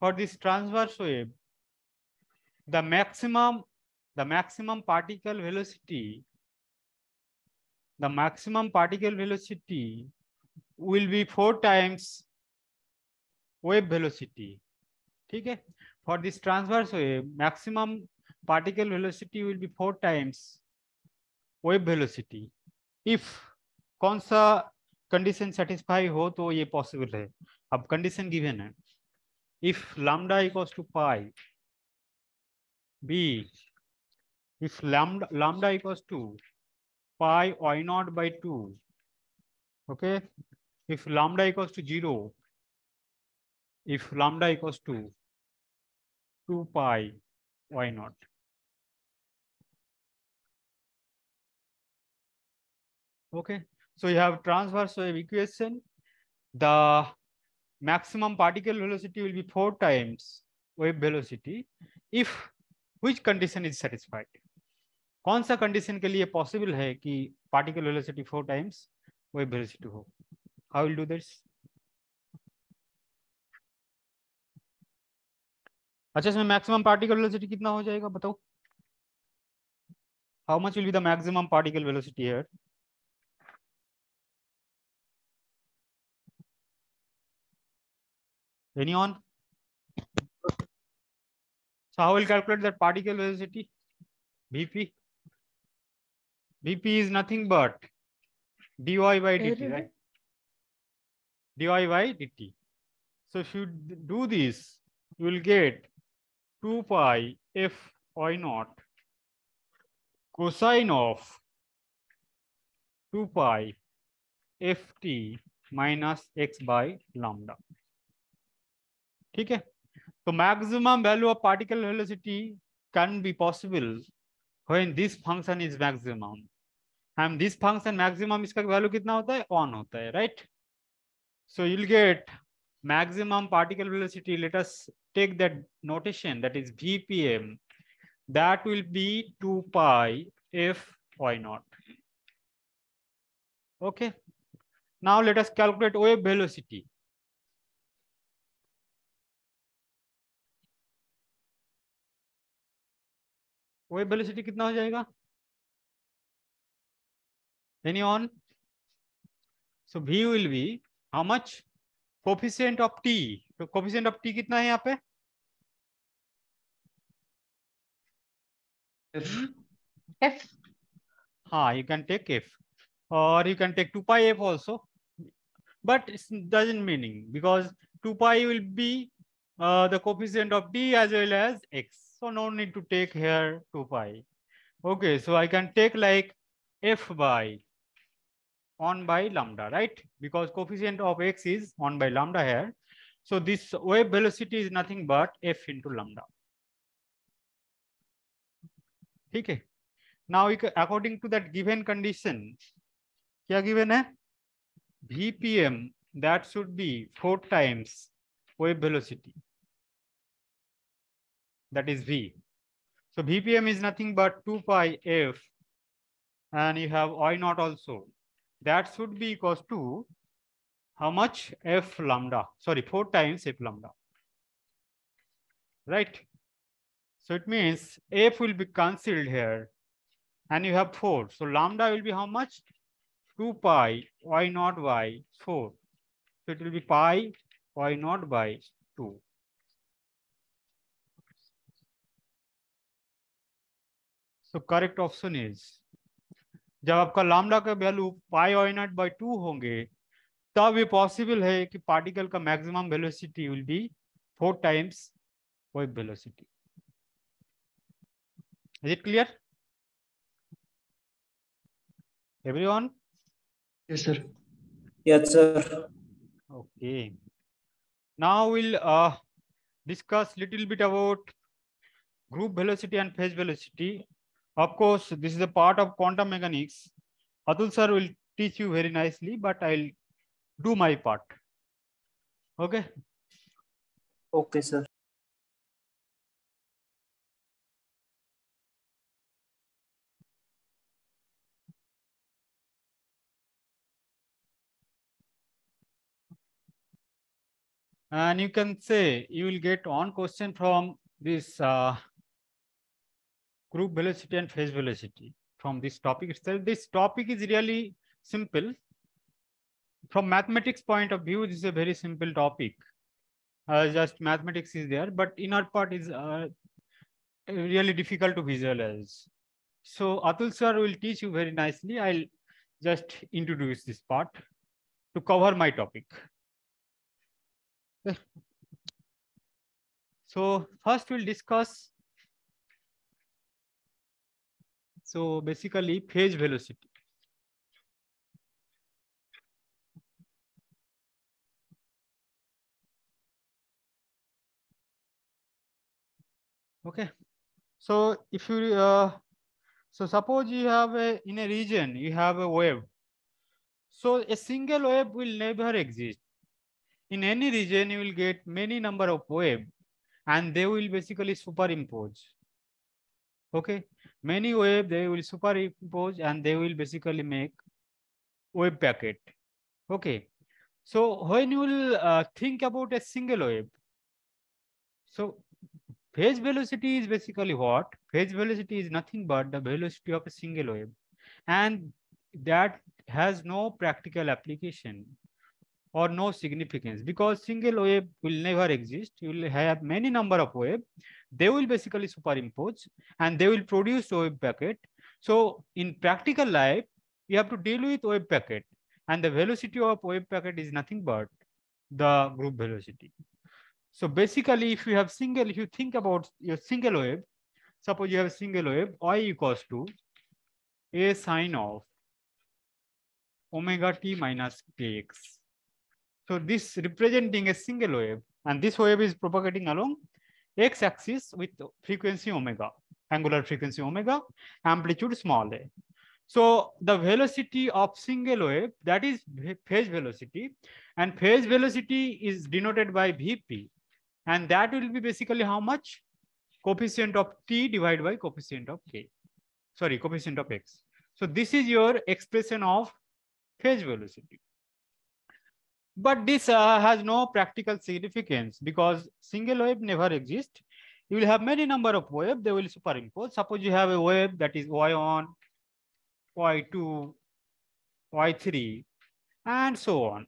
Speaker 1: for this transverse wave the maximum the maximum particle velocity the maximum particle velocity will be four times wave velocity ठीक है for this transverse wave maximum particle velocity will be four times wave velocity if कौन सा condition satisfy हो तो ये possible है अब condition given है if lambda equals to pi b if lambda lambda equals to pi y naught by 2 okay? If lambda equals to 0 if lambda equals to 2 pi y naught. Okay? So you have transverse wave equation. The maximum particle velocity will be four times wave velocity. If which condition is satisfied? कौन सा condition के लिए possible है कि particle velocity four times wave velocity हो? How will do this? अच्छा इसमें maximum particle velocity कितना हो जाएगा बताओ। How much will be the maximum particle velocity here anyone? so how will calculate that particle velocity vp vp is nothing but dy by dt
Speaker 3: Area.
Speaker 1: right dy by dt. So if you d- do this, you will get 2 pi f y naught cosine of 2 pi ft minus x by lambda. ठीक है तो maximum value of particle velocity can be possible when this function is maximum and this function maximum इसका value कितना होता है on होता है right so you'll get maximum particle velocity let us take that notation that is vpm that will be 2 pi f y naught okay now let us calculate wave velocity Wave velocity कितना हो जाएगा? Anyone so we will be how much coefficient of T तो coefficient of T कितना है यहाँ पे?
Speaker 4: F
Speaker 1: हाँ you can take F और you can take two pi F also but it's doesn't meaning because 2 pi will be uh, the coefficient as d as well So no need to take here 2 pi. Okay, so I can take like f by 1 by lambda, right? Because coefficient of x is 1 by lambda here. So this wave velocity is nothing but f into lambda. Okay. Now, according to that given condition, kya given hai? VPM that should be four times wave velocity that is v so vpm is nothing but 2 pi f and you have y naught also that should be equals to how much f lambda sorry four times f lambda right so it means f will be cancelled here and you have 4. So lambda will be how much? 2 pi y naught by 4. So it will be pi y naught by 2. So correct option is जब आपका lambda का value pi y naught by two होंगे तब ये possible है कि particle का maximum velocity will be four times wave velocity is it clear everyone
Speaker 5: yes sir
Speaker 2: sir
Speaker 1: okay now will discuss little bit about group velocity and phase velocity Of course, this is a part of quantum mechanics. Atul sir will teach you very nicely, but I'll do my part. Okay.
Speaker 2: Okay, sir.
Speaker 1: And you can say you will get one question from this uh, group velocity and phase velocity from this topic itself. This topic is really simple. From mathematics point of view, this is a very simple topic. Uh, just mathematics is there, but inner part is uh, really difficult to visualize. So Atul sir will teach you very nicely. I'll just introduce this part to cover my topic. So first we'll discuss. So basically phase velocity. Okay. So if you, uh, so suppose you have a, in a region, you have a wave. So a single wave will never exist in any region you will get many number of wave and they will basically superimpose okay many wave they will superimpose and they will basically make wave packet. Okay. So when you will uh, think about a single wave so phase velocity is basically what? Phase velocity is nothing but the velocity of a single wave and that has no practical application or no significance because single wave will never exist. You will have many number of wave. They will basically superimpose and they will produce wave packet. So in practical life, you have to deal with wave packet and the velocity of wave packet is nothing but the group velocity. So basically, if you have single, if you think about your single wave, suppose you have a single wave, y equals to a sine of omega t minus kx. So this representing a single wave, and this wave is propagating along x axis with frequency omega, angular frequency omega, amplitude small a. So the velocity of single wave, that is phase velocity, and phase velocity is denoted by Vp. And that will be basically how much? Coefficient of t divided by coefficient of k. Sorry, coefficient of x. So this is your expression of phase velocity. But this uh, has no practical significance because single wave never exists. You will have many number of wave, they will superimpose. Suppose you have a wave that is y1, y2, y3, and so on.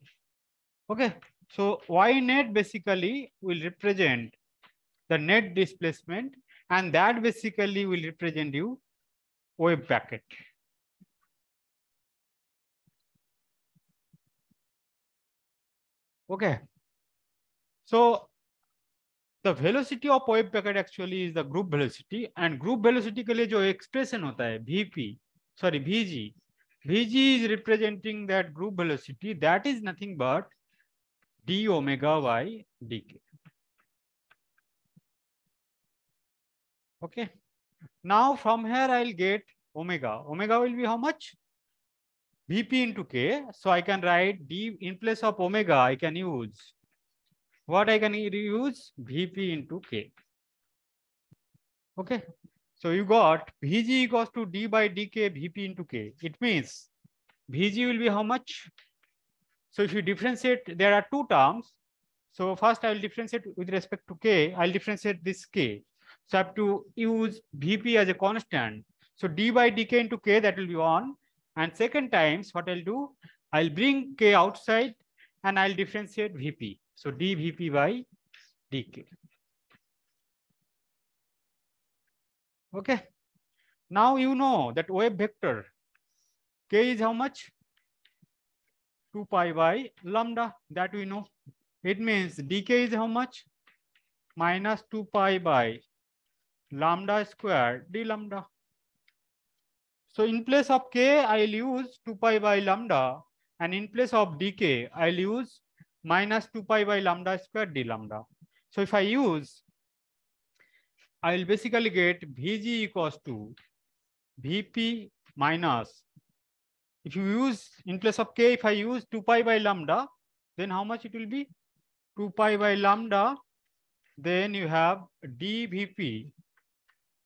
Speaker 1: Okay, so y net basically will represent the net displacement and that basically will represent you wave packet. Okay, so the velocity of wave packet actually is the group velocity and group velocity के लिए जो expression होता है VP sorry VG VG is representing that group velocity that is nothing but d omega y dk. Okay. Now from here I'll get omega. Omega will be how much? Vp into k. So I can write d in place of omega. I can use what I can use Vp into k. Okay. So you got Vg equals to d by dk Vp into k. It means Vg will be how much? So if you differentiate, there are two terms. So first I will differentiate with respect to k. I'll differentiate this k. So I have to use Vp as a constant. So d by dk into k, that will be 1. And second times, what I'll do, I'll bring k outside and I'll differentiate Vp. So dVp by dk. Okay. Now you know that wave vector k is how much? 2 pi by lambda that we know. It means dk is how much? Minus 2 pi by lambda square d lambda. So in place of k, I'll use 2 pi by lambda and in place of dk, I'll use minus 2 pi by lambda square d lambda. So if I use, I'll basically get Vg equals to Vp minus if you use in place of k, if I use 2 pi by lambda, then how much it will be? 2 pi by lambda, then you have dvp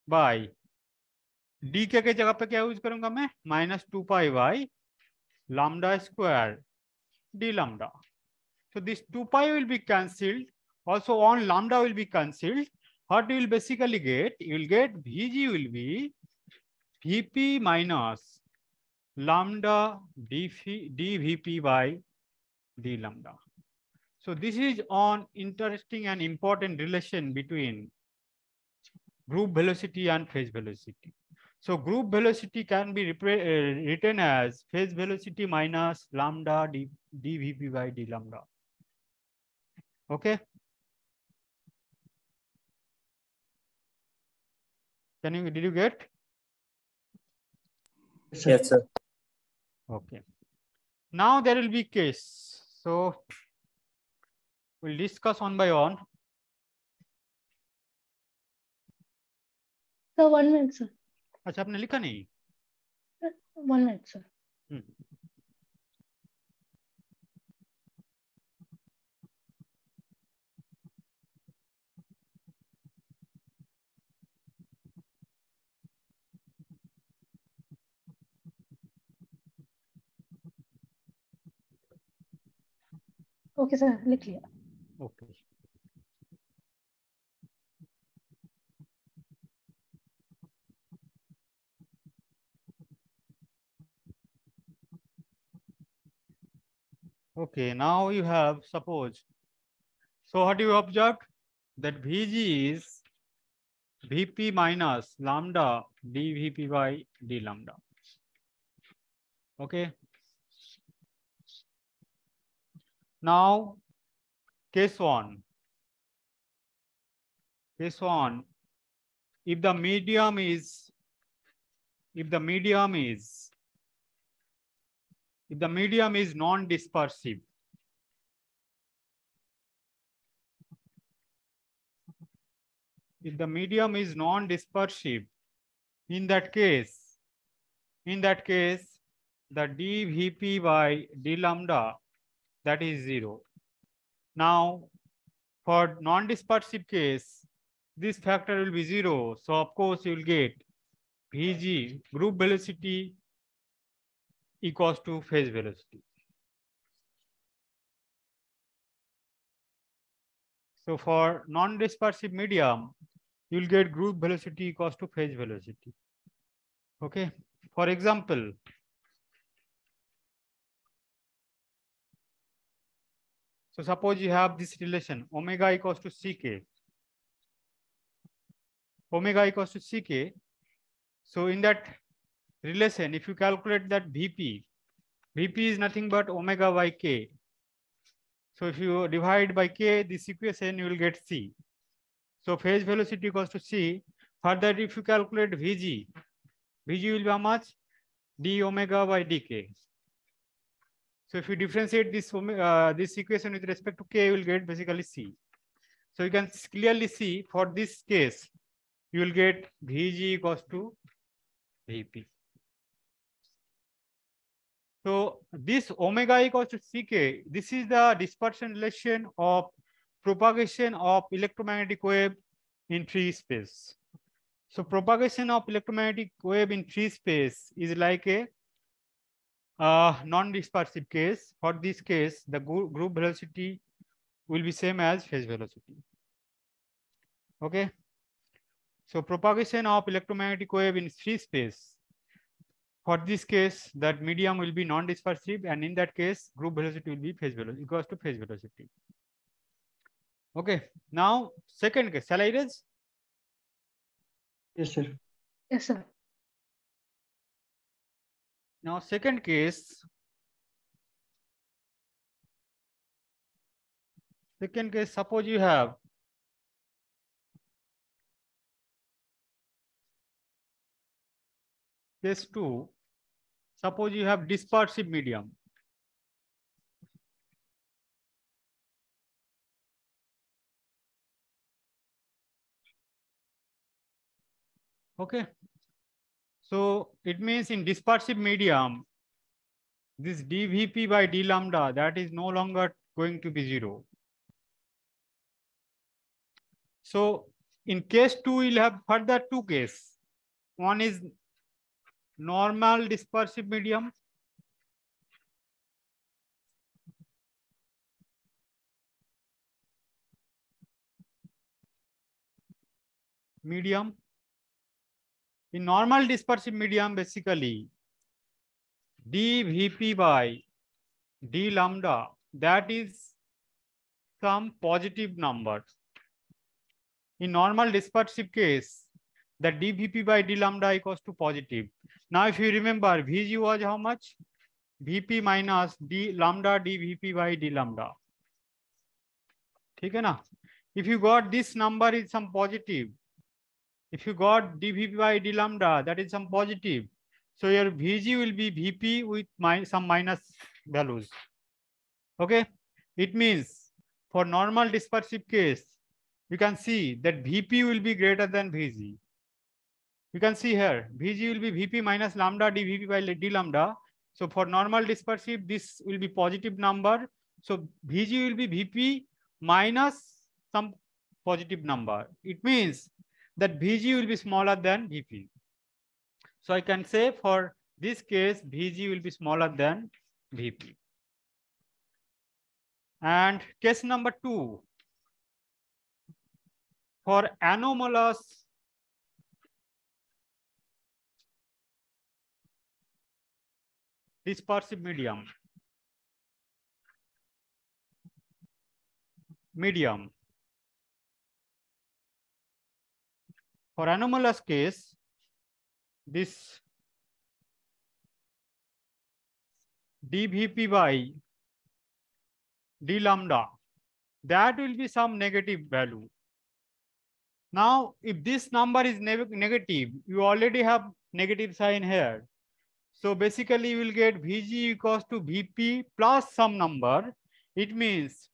Speaker 1: by D के जगह पे क्या use करूँगा मैं? Minus two pi Y lambda square D lambda so this two pi will be cancelled also one lambda will be cancelled हट you'll basically get you'll get भी G will be V P minus lambda D phi D V P by D lambda so this is an interesting and important relation between group velocity and phase velocity So group velocity can be uh, written as phase velocity minus lambda d, dvp by d lambda. Okay. Can you, did you get?
Speaker 2: Yes, sir.
Speaker 1: Okay. Now there will be case. So we'll discuss one by one.
Speaker 4: So one minute, sir.
Speaker 1: अच्छा आपने लिखा नहीं?
Speaker 4: One minute sir okay sir लिख लिया।
Speaker 1: Okay okay. Okay now you have suppose so what do you observed that vg is vp minus lambda dvp by d lambda. Okay. Now case one. Case one, if the medium is, if the medium is, if the medium is non-dispersive, if the medium is non-dispersive, in that case, in that case, the dVp by d lambda, that is zero. Now, for non-dispersive case, this factor will be zero. So of course you will get Vg group velocity equals to phase velocity. So for non-dispersive medium, you will get group velocity equals to phase velocity. Okay. For example, so suppose you have this relation omega equals to ck. Omega equals to ck. So in that relation, if you calculate that Vp, Vp is nothing but omega by k. So if you divide by k this equation, you will get c. So phase velocity equals to c. Further, if you calculate Vg, Vg will be how much? d omega by dk. So if you differentiate this uh, this equation with respect to k, you will get basically c. So you can clearly see for this case, you will get Vg equals to Vp. So this omega equals to ck, this is the dispersion relation of propagation of electromagnetic wave in free space. So propagation of electromagnetic wave in free space is like a uh, non-dispersive case. For this case, the group velocity will be same as phase velocity. Okay. So propagation of electromagnetic wave in free space. For this case, that medium will be non-dispersive, and in that case, group velocity will be phase velocity equals to phase velocity. Okay. Now, second case, shall I raise?
Speaker 5: Yes, sir.
Speaker 4: Yes, sir.
Speaker 1: Now, second case. Second case, suppose you have case 2, suppose you have dispersive medium. Okay. So it means in dispersive medium, this dVp by d lambda, that is no longer going to be zero. So in case two, we'll have further two cases. One is normal dispersive medium. Medium in normal dispersive medium, basically, dVp by d lambda, that is some positive number. In normal dispersive case, the dVp by d lambda equals to positive. Now, if you remember, Vg was how much? Vp minus d lambda dVp by d lambda. Okay, na? If you got this number is some positive, if you got dVp by d lambda, that is some positive. So your Vg will be Vp with my, some minus values. Okay. It means for normal dispersive case, you can see that Vp will be greater than Vg. You can see here, Vg will be Vp minus lambda dVp by d lambda. So for normal dispersive, this will be positive number. So Vg will be Vp minus some positive number. It means that Vg will be smaller than Vp. So I can say for this case, Vg will be smaller than Vp. And case number two, for anomalous dispersive medium, medium, For anomalous case, this dVp by d lambda, that will be some negative value. Now, if this number is neg- negative, you already have negative sign here. So basically you will get Vg equals to Vp plus some number. It means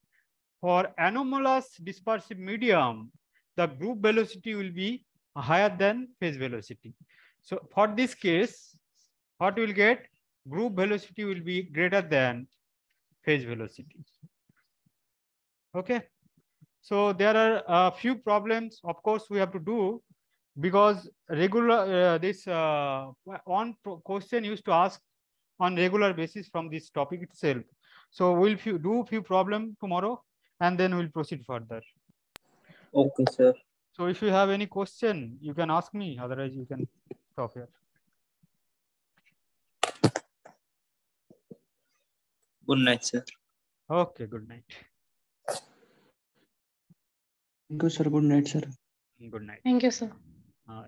Speaker 1: for anomalous dispersive medium, the group velocity will be higher than phase velocity. So for this case, what we will get? Group velocity will be greater than phase velocity. Okay. So there are a few problems, of course, we have to do because regular uh, this uh, one question used to ask on regular basis from this topic itself. So we'll few, do few problem tomorrow and then we'll proceed further.
Speaker 2: Okay, sir.
Speaker 1: So if you have any question, you can ask me. Otherwise, you can stop here.
Speaker 2: Good night, sir.
Speaker 1: Okay. Good night.
Speaker 5: Thank you, sir. Good night, sir.
Speaker 1: Good night.
Speaker 4: Thank you, sir.
Speaker 1: Uh,